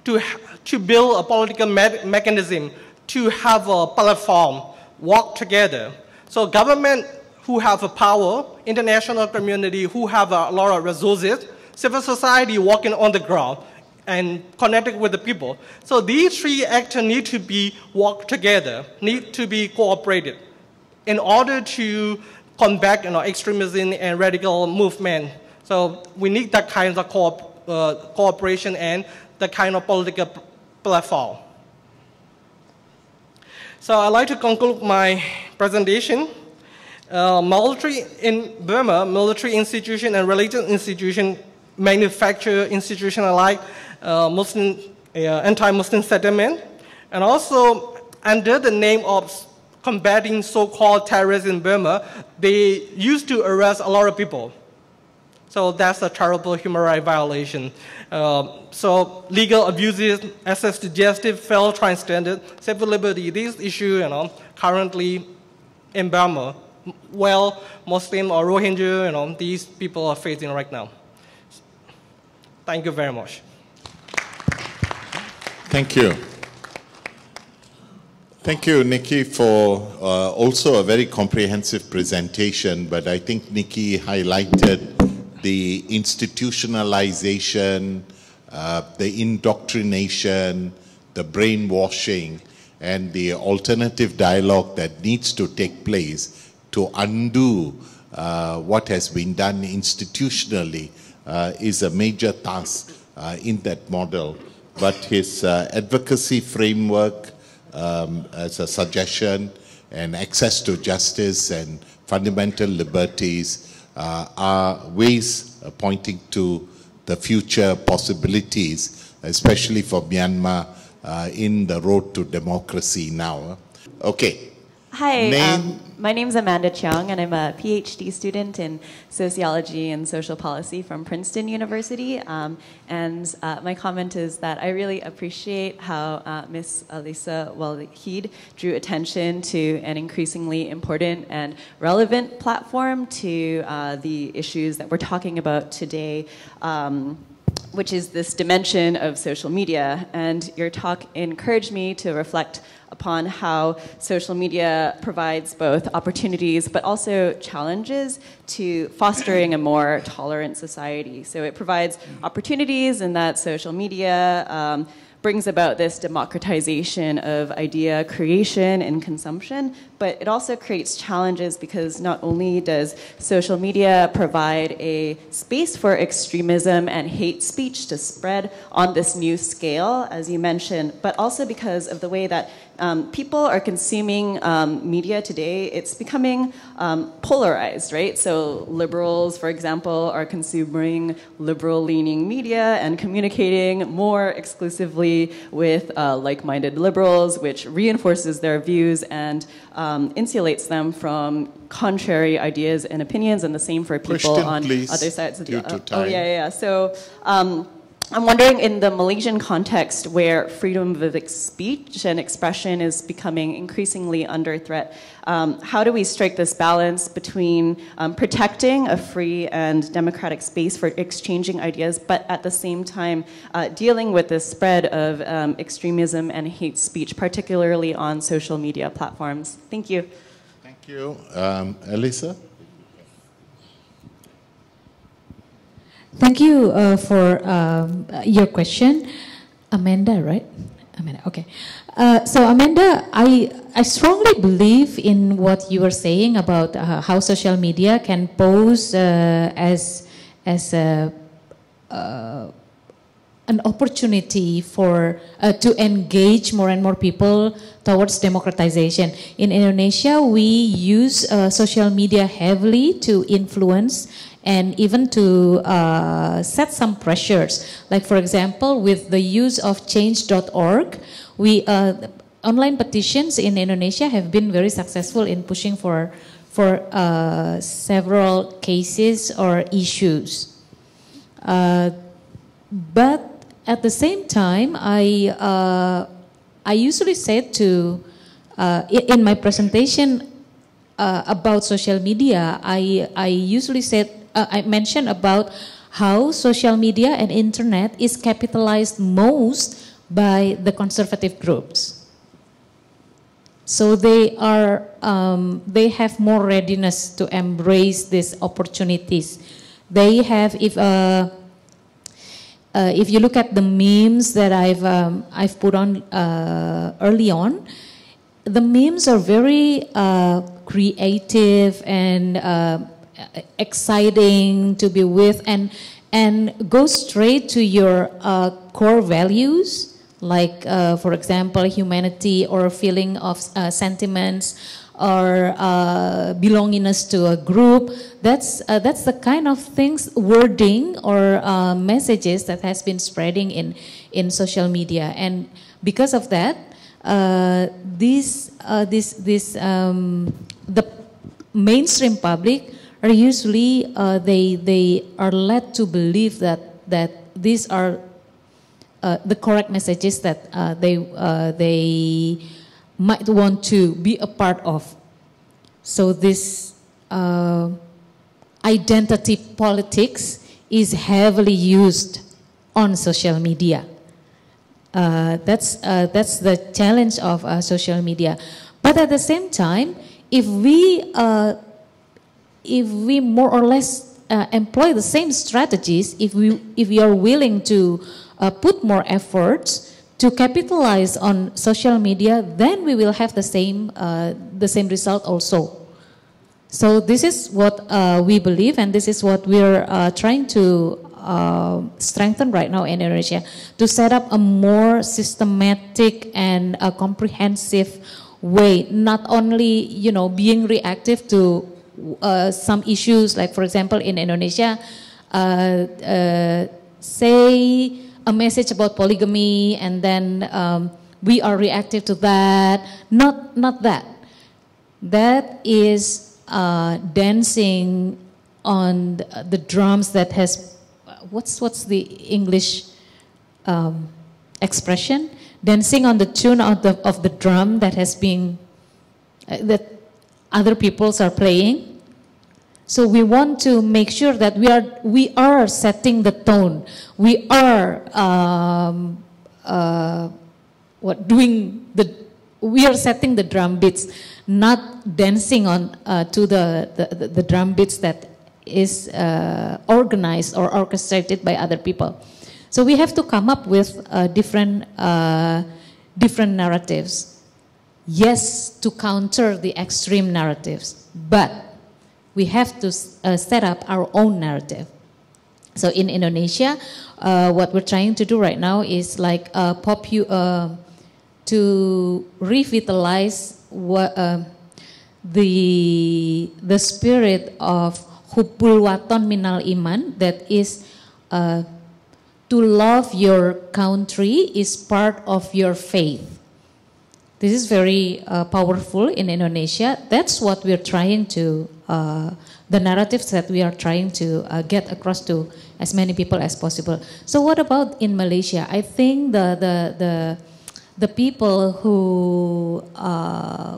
Speaker 5: to, to build a political me mechanism to have a platform work together. So government who have a power, international community who have a lot of resources, civil society working on the ground and connecting with the people. So these three actors need to be work together, need to be cooperated in order to combat you know, extremism and radical movement. So we need that kind of co uh, cooperation and that kind of political platform. So I'd like to conclude my presentation. Uh, military in Burma, military institution and religious institution, manufacture institution alike, uh, Muslim, uh, anti-Muslim settlement, and also under the name of combating so-called terrorists in Burma, they used to arrest a lot of people. So that's a terrible human rights violation. Uh, so legal abuses, access to justice, trial standard, civil liberty, these issues, you know, currently in Burma well Muslim or Rohingya, you know, these people are facing right now. Thank you very much.
Speaker 1: Thank you. Thank you, Nickey, for uh, also a very comprehensive presentation. But I think Nickey highlighted the institutionalization, uh, the indoctrination, the brainwashing, and the alternative dialogue that needs to take place to undo uh, what has been done institutionally uh, is a major task uh, in that model. But his uh, advocacy framework um, as a suggestion and access to justice and fundamental liberties are ways pointing to the future possibilities, especially for Myanmar uh, in the road to democracy now. Okay.
Speaker 6: Hi, Name? Um, my name is Amanda Cheong, and I'm a PhD student in sociology and social policy from Princeton University. Um, and uh, my comment is that I really appreciate how uh, Ms. Alissa Wahid drew attention to an increasingly important and relevant platform to uh, the issues that we're talking about today. Um, which is this dimension of social media. And your talk encouraged me to reflect upon how social media provides both opportunities but also challenges to fostering a more tolerant society. So it provides opportunities in that social media um, brings about this democratization of idea creation and consumption, but it also creates challenges because not only does social media provide a space for extremism and hate speech to spread on this new scale, as you mentioned, but also because of the way that um, people are consuming um, media today, it's becoming um, polarized, right? So liberals, for example, are consuming liberal-leaning media and communicating more exclusively with uh, like-minded liberals, which reinforces their views and um, insulates them from contrary ideas and opinions, and the same for people
Speaker 1: Question,
Speaker 6: on
Speaker 1: please,
Speaker 6: other sides of the.
Speaker 1: uh,
Speaker 6: oh yeah, yeah. So. I'm wondering in the Malaysian context where freedom of speech and expression is becoming increasingly under threat, um, how do we strike this balance between um, protecting a free and democratic space for exchanging ideas, but at the same time uh, dealing with the spread of um, extremism and hate speech, particularly on social media platforms? Thank you.
Speaker 1: Thank you. Um, Alissa?
Speaker 3: Thank you uh, for um, your question. Amanda, right? Amanda, okay. Uh, so Amanda, I, I strongly believe in what you were saying about uh, how social media can pose uh, as, as a, uh, an opportunity for uh, to engage more and more people towards democratization. In Indonesia, we use social media heavily to influence and even to uh, set some pressures. Like for example, with the use of change.org, we uh, online petitions in Indonesia have been very successful in pushing for for uh, several cases or issues. Uh, but at the same time, I uh, I usually say to uh, in my presentation about social media, I I usually said uh, I mentioned about how social media and internet is capitalized most by the conservative groups. So they are, um, they have more readiness to embrace these opportunities. They have, if uh, uh, if you look at the memes that I've um, I've put on uh, early on, the memes are very uh, creative and uh, exciting to be with and and go straight to your uh, core values like uh, for example humanity or feeling of uh, sentiments or uh, belongingness to a group. That's uh, that's the kind of things wording or uh, messages that has been spreading in in social media. And because of that this this this um, the mainstream public are usually uh, they they are led to believe that that these are uh, the correct messages that uh, they uh, they might want to be a part of. So this uh, identity politics is heavily used on social media. Uh, that's that's the challenge of social media. But at the same time, if we if we more or less uh, employ the same strategies, if we, if we are willing to uh, put more efforts to capitalize on social media, then we will have the same, uh, the same result also. So this is what uh, we believe and this is what we're uh, trying to uh, strengthen right now in Indonesia, to set up a more systematic and comprehensive way, not only, you know, being reactive to uh, some issues, like for example in Indonesia, uh, uh, say a message about polygamy and then um, we are reactive to that. Not, not that. That is uh, dancing on the, the, drums that has, what's, what's the English um, expression? Dancing on the tune of the, of the drum that has been, uh, that other peoples are playing. So we want to make sure that we are we are setting the tone. We are um, uh, what doing the we are setting the drum beats, not dancing on uh, to the, the, the drum beats that is uh, organized or orchestrated by other people. So we have to come up with uh, different uh, different narratives yes, to counter the extreme narratives, but we have to uh, set up our own narrative. So in Indonesia, uh, what we're trying to do right now is like uh, uh, to revitalize what, uh, the the spirit of hubbul waton minal iman that is uh, to love your country is part of your faith This is very uh, powerful in Indonesia. That's what we're trying to, uh, the narratives that we are trying to uh, get across to as many people as possible. So what about in Malaysia? I think the, the, the, the people who, uh,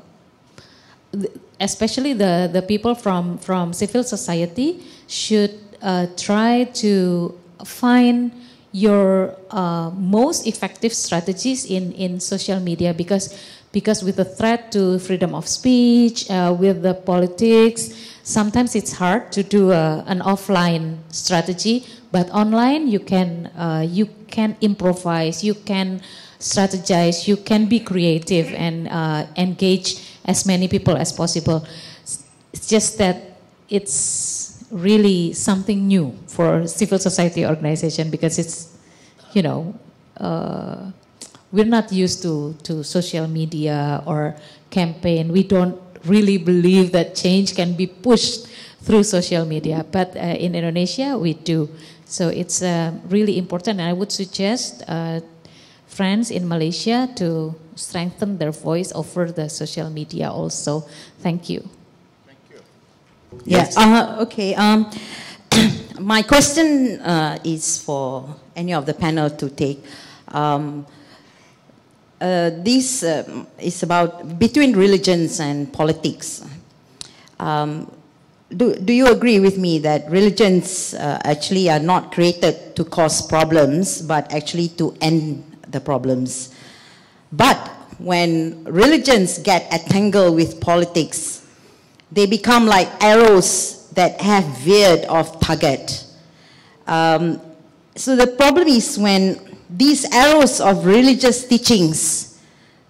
Speaker 3: especially the, the people from, from civil society should uh, try to find your uh, most effective strategies in, in social media because because with the threat to freedom of speech, uh, with the politics, sometimes it's hard to do a, an offline strategy. But online, you can uh, you can improvise, you can strategize, you can be creative and uh, engage as many people as possible. It's just that it's really something new for civil society organization because it's, you know, uh, we're not used to, to social media or campaign. We don't really believe that change can be pushed through social media. But uh, in Indonesia, we do. So it's uh, really important. And I would suggest uh, friends in Malaysia to strengthen their voice over the social media also. Thank you.
Speaker 1: Thank you.
Speaker 7: Yes. Yeah, uh, okay. Um, my question uh, is for any of the panel to take. Um, uh, this uh, is about between religions and politics. Um, do, do you agree with me that religions uh, actually are not created to cause problems, but actually to end the problems? But when religions get entangled with politics, they become like arrows that have veered off target. Um, so the problem is when these arrows of religious teachings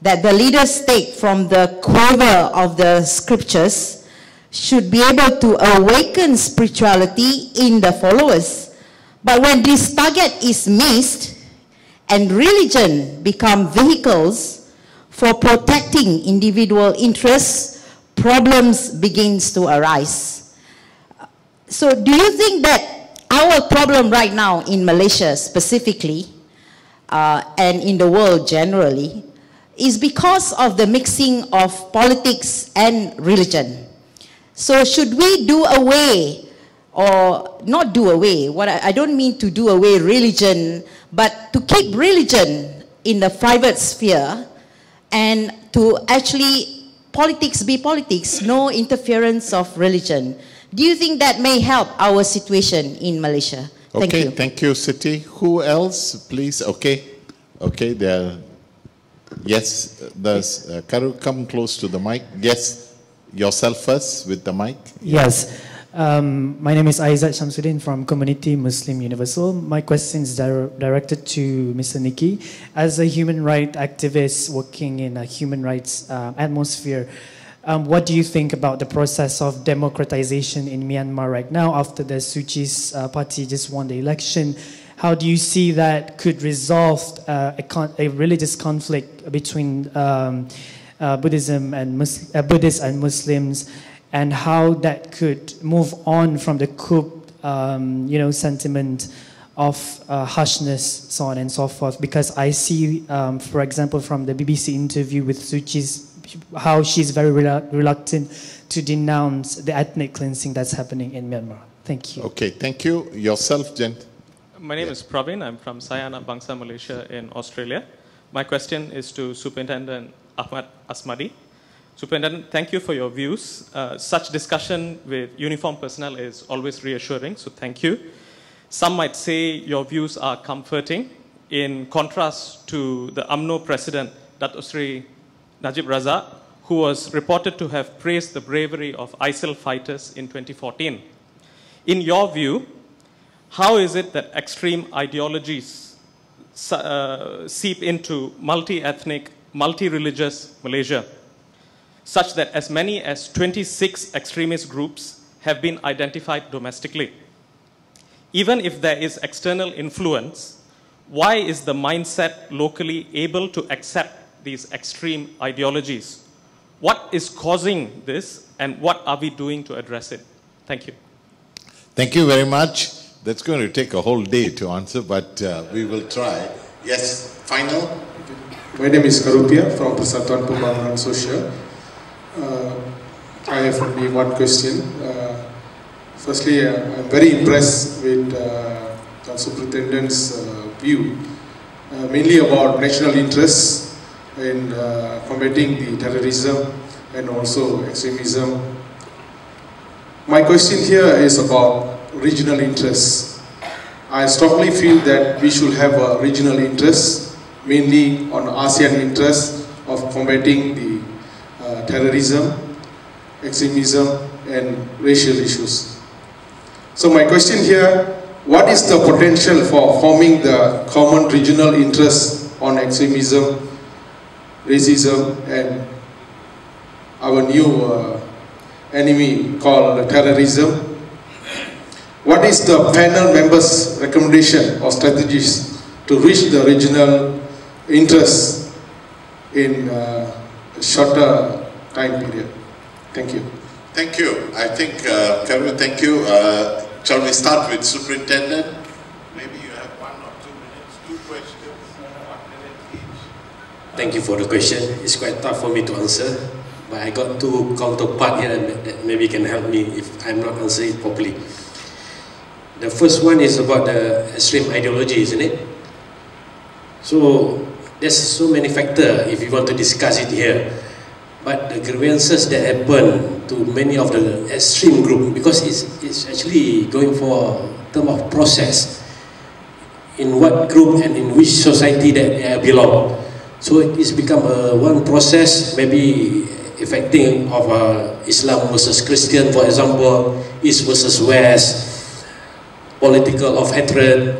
Speaker 7: that the leaders take from the quiver of the scriptures should be able to awaken spirituality in the followers. But when this target is missed and religion become vehicles for protecting individual interests, problems begins to arise. So do you think that our problem right now in Malaysia specifically uh, and in the world generally is because of the mixing of politics and religion. So should we do away or not do away, what I, I don't mean to do away religion, but to keep religion in the private sphere and to actually politics be politics, no interference of religion. Do you think that may help our situation in Malaysia?
Speaker 1: Thank okay, you. thank you, Siti. Who else, please? Okay, okay, there. Yes, there's, uh, Karu, come close to the mic. Yes, yourself first with the mic.
Speaker 8: Yes. Um, my name is Aizat Shamsuddin from Community Muslim Universal. My question is dir directed to Mr. Nickey. As a human rights activist working in a human rights uh, atmosphere, um, what do you think about the process of democratization in Myanmar right now after the Suu Kyi's uh, party just won the election? How do you see that could resolve uh, a, a, religious conflict between um, uh, Buddhism and Mus uh, Buddhists and Muslims, and how that could move on from the coup, um, you know, sentiment of uh, harshness, so on and so forth? Because I see, um, for example, from the BBC interview with Suu Kyi's how she's very reluctant to denounce the ethnic cleansing that's happening in Myanmar. Thank you.
Speaker 1: Okay, thank you. Yourself, Gent.
Speaker 9: My name yeah. is Pravin. I'm from Sayana Bangsa, Malaysia in Australia. My question is to Superintendent Ahmad Asmadi. Superintendent, thank you for your views. Uh, such discussion with uniformed personnel is always reassuring, so thank you. Some might say your views are comforting in contrast to the UMNO President, Dato Sri Najib Razak, who was reported to have praised the bravery of ISIL fighters in 2014. In your view, how is it that extreme ideologies uh, seep into multi-ethnic, multi-religious Malaysia, such that as many as 26 extremist groups have been identified domestically? Even if there is external influence, why is the mindset locally able to accept these extreme ideologies. What is causing this and what are we doing to address it? Thank you.
Speaker 1: Thank you very much. That's going to take a whole day to answer, but uh, we will try. Yes, final.
Speaker 10: My name is Karupia from Persatuan Pembangunan Sosial. Uh, I have only one question. Uh, firstly, uh, I'm very impressed with uh, the superintendent's uh, view, uh, mainly about national interests in uh, combating the terrorism and also extremism. My question here is about regional interests. I strongly feel that we should have a regional interest, mainly on ASEAN interests of combating the uh, terrorism, extremism, and racial issues. So my question here, what is the potential for forming the common regional interest on extremism, racism, and our new uh, enemy called terrorism? What is the panel members' recommendation or strategies to reach the regional interests in uh, a shorter time period? Thank you.
Speaker 1: Thank you. I think, uh, thank you. Uh, shall we start with Superintendent?
Speaker 2: Thank you for the question. It's quite tough for me to answer, but I got two counterpart here that, maybe can help me if I'm not answering it properly. The first one is about the extreme ideology, isn't it? So there's so many factors if you want to discuss it here. But the grievances that happen to many of the extreme group, because it's, it's actually going for term of process in what group and in which society that they belong. So it's become a one process, maybe affecting of uh, Islam versus Christian, for example, East versus West, political of hatred.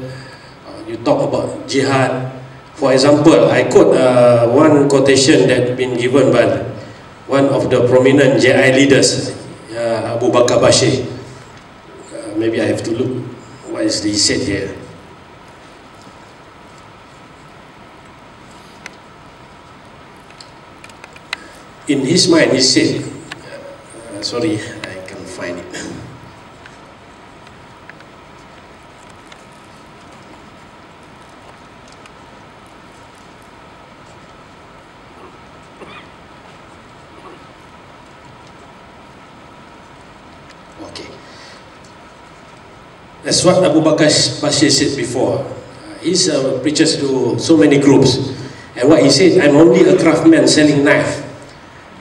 Speaker 2: Uh, you talk about jihad. For example, I quote uh, one quotation that been given by one of the prominent JI leaders, uh, Abu Bakar Bashir. Uh, maybe I have to look what is he said here. In his mind, he said, uh, sorry, I can't find it. Okay. That's what Abu Bakar Bashir said before. He's uh, preaches to so many groups. And what he said, I'm only a craftsman selling knife.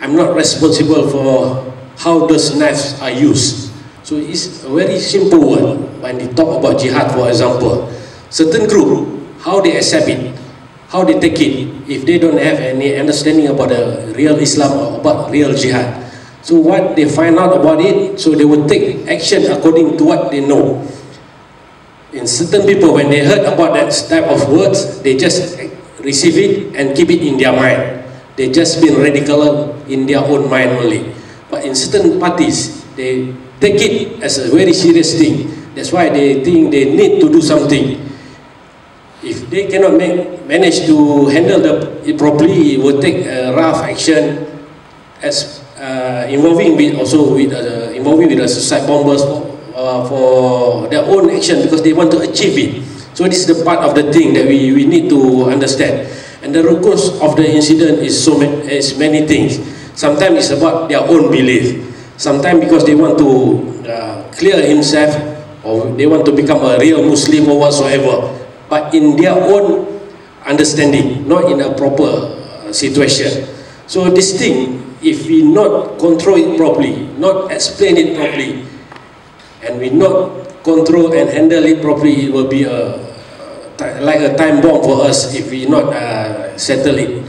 Speaker 2: I'm not responsible for how those knives are used. So it's a very simple word when they talk about jihad, for example. Certain group, how they accept it, how they take it, if they don't have any understanding about the real Islam or about real jihad. So what they find out about it, so they will take action according to what they know. In certain people, when they heard about that type of words, they just receive it and keep it in their mind. They just been radical in their own mind only. But in certain parties, they take it as a very serious thing. That's why they think they need to do something. If they cannot make, manage to handle the, it properly, it will take a rough action as uh, involving with also with uh, involving with the suicide bombers for, uh, for their own action because they want to achieve it. So this is the part of the thing that we, we need to understand. And the root cause of the incident is so many, is many things. Sometimes it's about their own belief. Sometimes because they want to uh, clear himself or they want to become a real Muslim or whatsoever. But in their own understanding, not in a proper uh, situation. So this thing, if we not control it properly, not explain it properly, and we not control and handle it properly, it will be a like a time bomb for us if we not uh, settle it.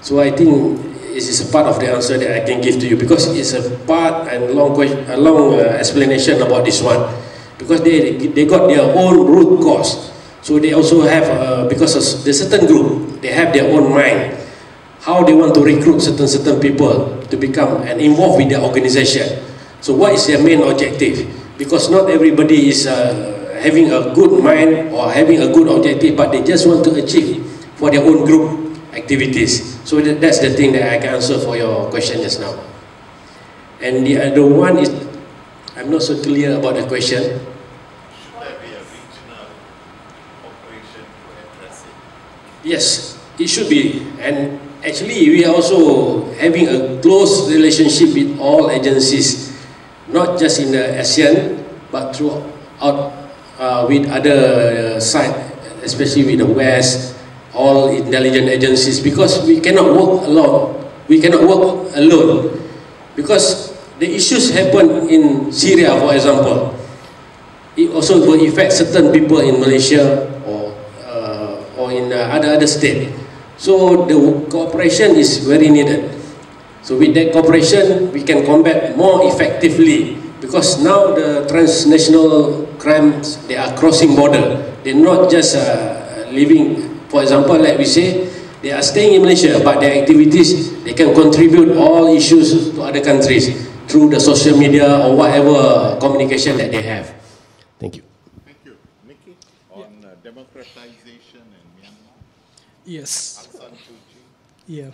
Speaker 2: So I think this is a part of the answer that I can give to you because it's a part and long question, a long uh, explanation about this one. Because they they got their own root cause. So they also have uh, because of the certain group they have their own mind how they want to recruit certain certain people to become and involved with their organization. So what is their main objective? Because not everybody is uh, having a good mind or having a good objective, but they just want to achieve for their own group activities. So that, that's the thing that I can answer for your question just now. And the other one is, I'm not so clear about the question.
Speaker 1: Should there be a regional operation to address it?
Speaker 2: Yes, it should be. And actually, we are also having a close relationship with all agencies, not just in the ASEAN, but throughout uh, with other uh, sides, especially with the West, all intelligence agencies, because we cannot work alone. We cannot work alone. Because the issues happen in Syria, for example. It also will affect certain people in Malaysia or, uh, or in uh, other, other states. So the cooperation is very needed. So with that cooperation, we can combat more effectively because now the transnational crimes, they are crossing border. They're not just uh, living, for example, like we say, they are staying in Malaysia, but their activities, they can contribute all issues to other countries through the social media or whatever communication that they have. Thank you.
Speaker 1: Thank you. Nickey, on uh, democratization in Myanmar?
Speaker 5: Yes. Yeah.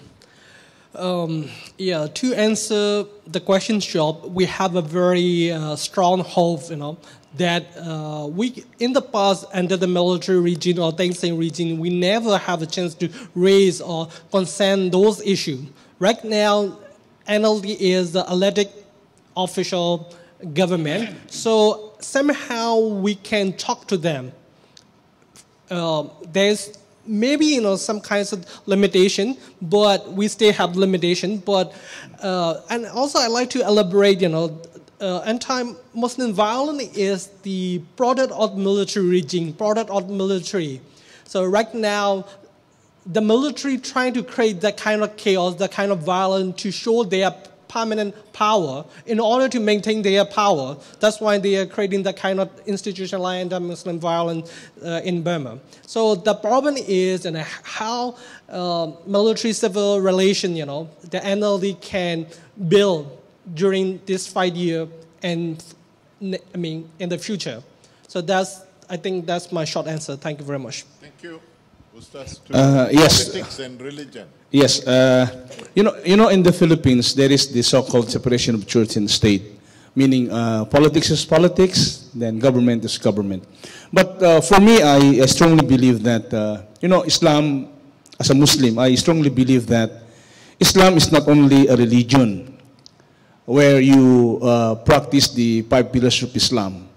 Speaker 5: Um, yeah, to answer the question, Shop, we have a very uh, strong hope, you know, that uh, we, in the past, under the military regime or Sein regime, we never have a chance to raise or concern those issues. Right now, NLD is the elected official government, so somehow we can talk to them. Uh, there's maybe you know some kinds of limitation, but we still have limitation. But uh, and also I like to elaborate. You know, uh, anti-Muslim violence is the product of military regime, product of military. So right now, the military trying to create that kind of chaos, that kind of violence to show their permanent power in order to maintain their power. That's why they are creating that kind of institutionalized anti-Muslim violence uh, in Burma. So the problem is and how uh, military-civil relation, you know, the NLD can build during this five year and I mean in the future. So that's I think that's my short answer. Thank you very much.
Speaker 1: Thank you.
Speaker 4: Uh, yes.
Speaker 1: Politics and religion.
Speaker 4: Yes. Uh, you know, you know, in the Philippines, there is the so-called separation of church and state, meaning uh, politics is politics, then government is government. But uh, for me, I, I, strongly believe that, uh, you know, Islam, as a Muslim, I strongly believe that Islam is not only a religion where you uh, practice the five pillars of Islam,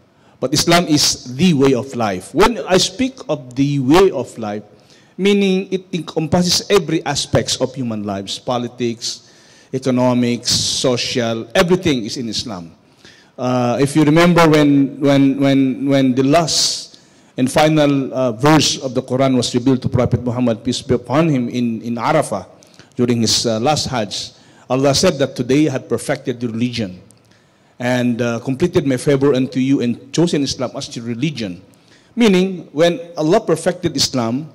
Speaker 4: but Islam is the way of life. When I speak of the way of life, meaning it encompasses every aspects of human lives, politics, economics, social, everything is in Islam. Uh, if you remember when, when, when, when the last and final uh, verse of the Quran was revealed to Prophet Muhammad, peace be upon him, in, in Arafah, during his uh, last Hajj, Allah said that today I had perfected the religion and uh, completed my favor unto you and chosen Islam as your religion. Meaning, when Allah perfected Islam,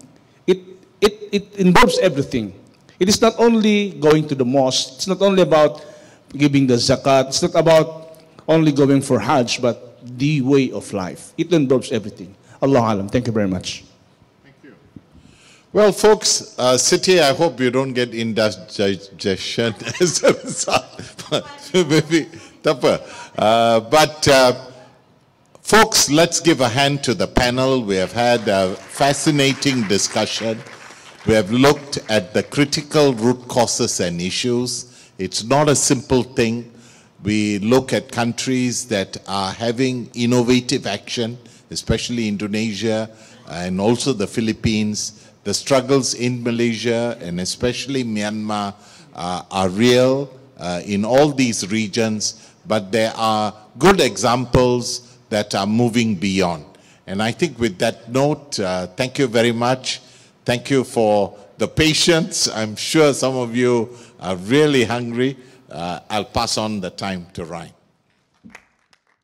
Speaker 4: it, it involves everything. It is not only going to the mosque, it's not only about giving the zakat, it's not about only going for Hajj, but the way of life. It involves everything. Allah Alam. Thank you very much.
Speaker 1: Well, folks, uh, Siti, I hope you don't get indigestion as a result. Maybe tougher. Uh, but, uh, folks, let's give a hand to the panel. We have had a fascinating discussion. We have looked at the critical root causes and issues. It's not a simple thing. We look at countries that are having innovative action, especially Indonesia and also the Philippines. The struggles in Malaysia and especially Myanmar uh, are real uh, in all these regions, but there are good examples that are moving beyond. And I think with that note, uh, thank you very much. Thank you for the patience. I'm sure some of you are really hungry. Uh, I'll pass on the time to Ryan.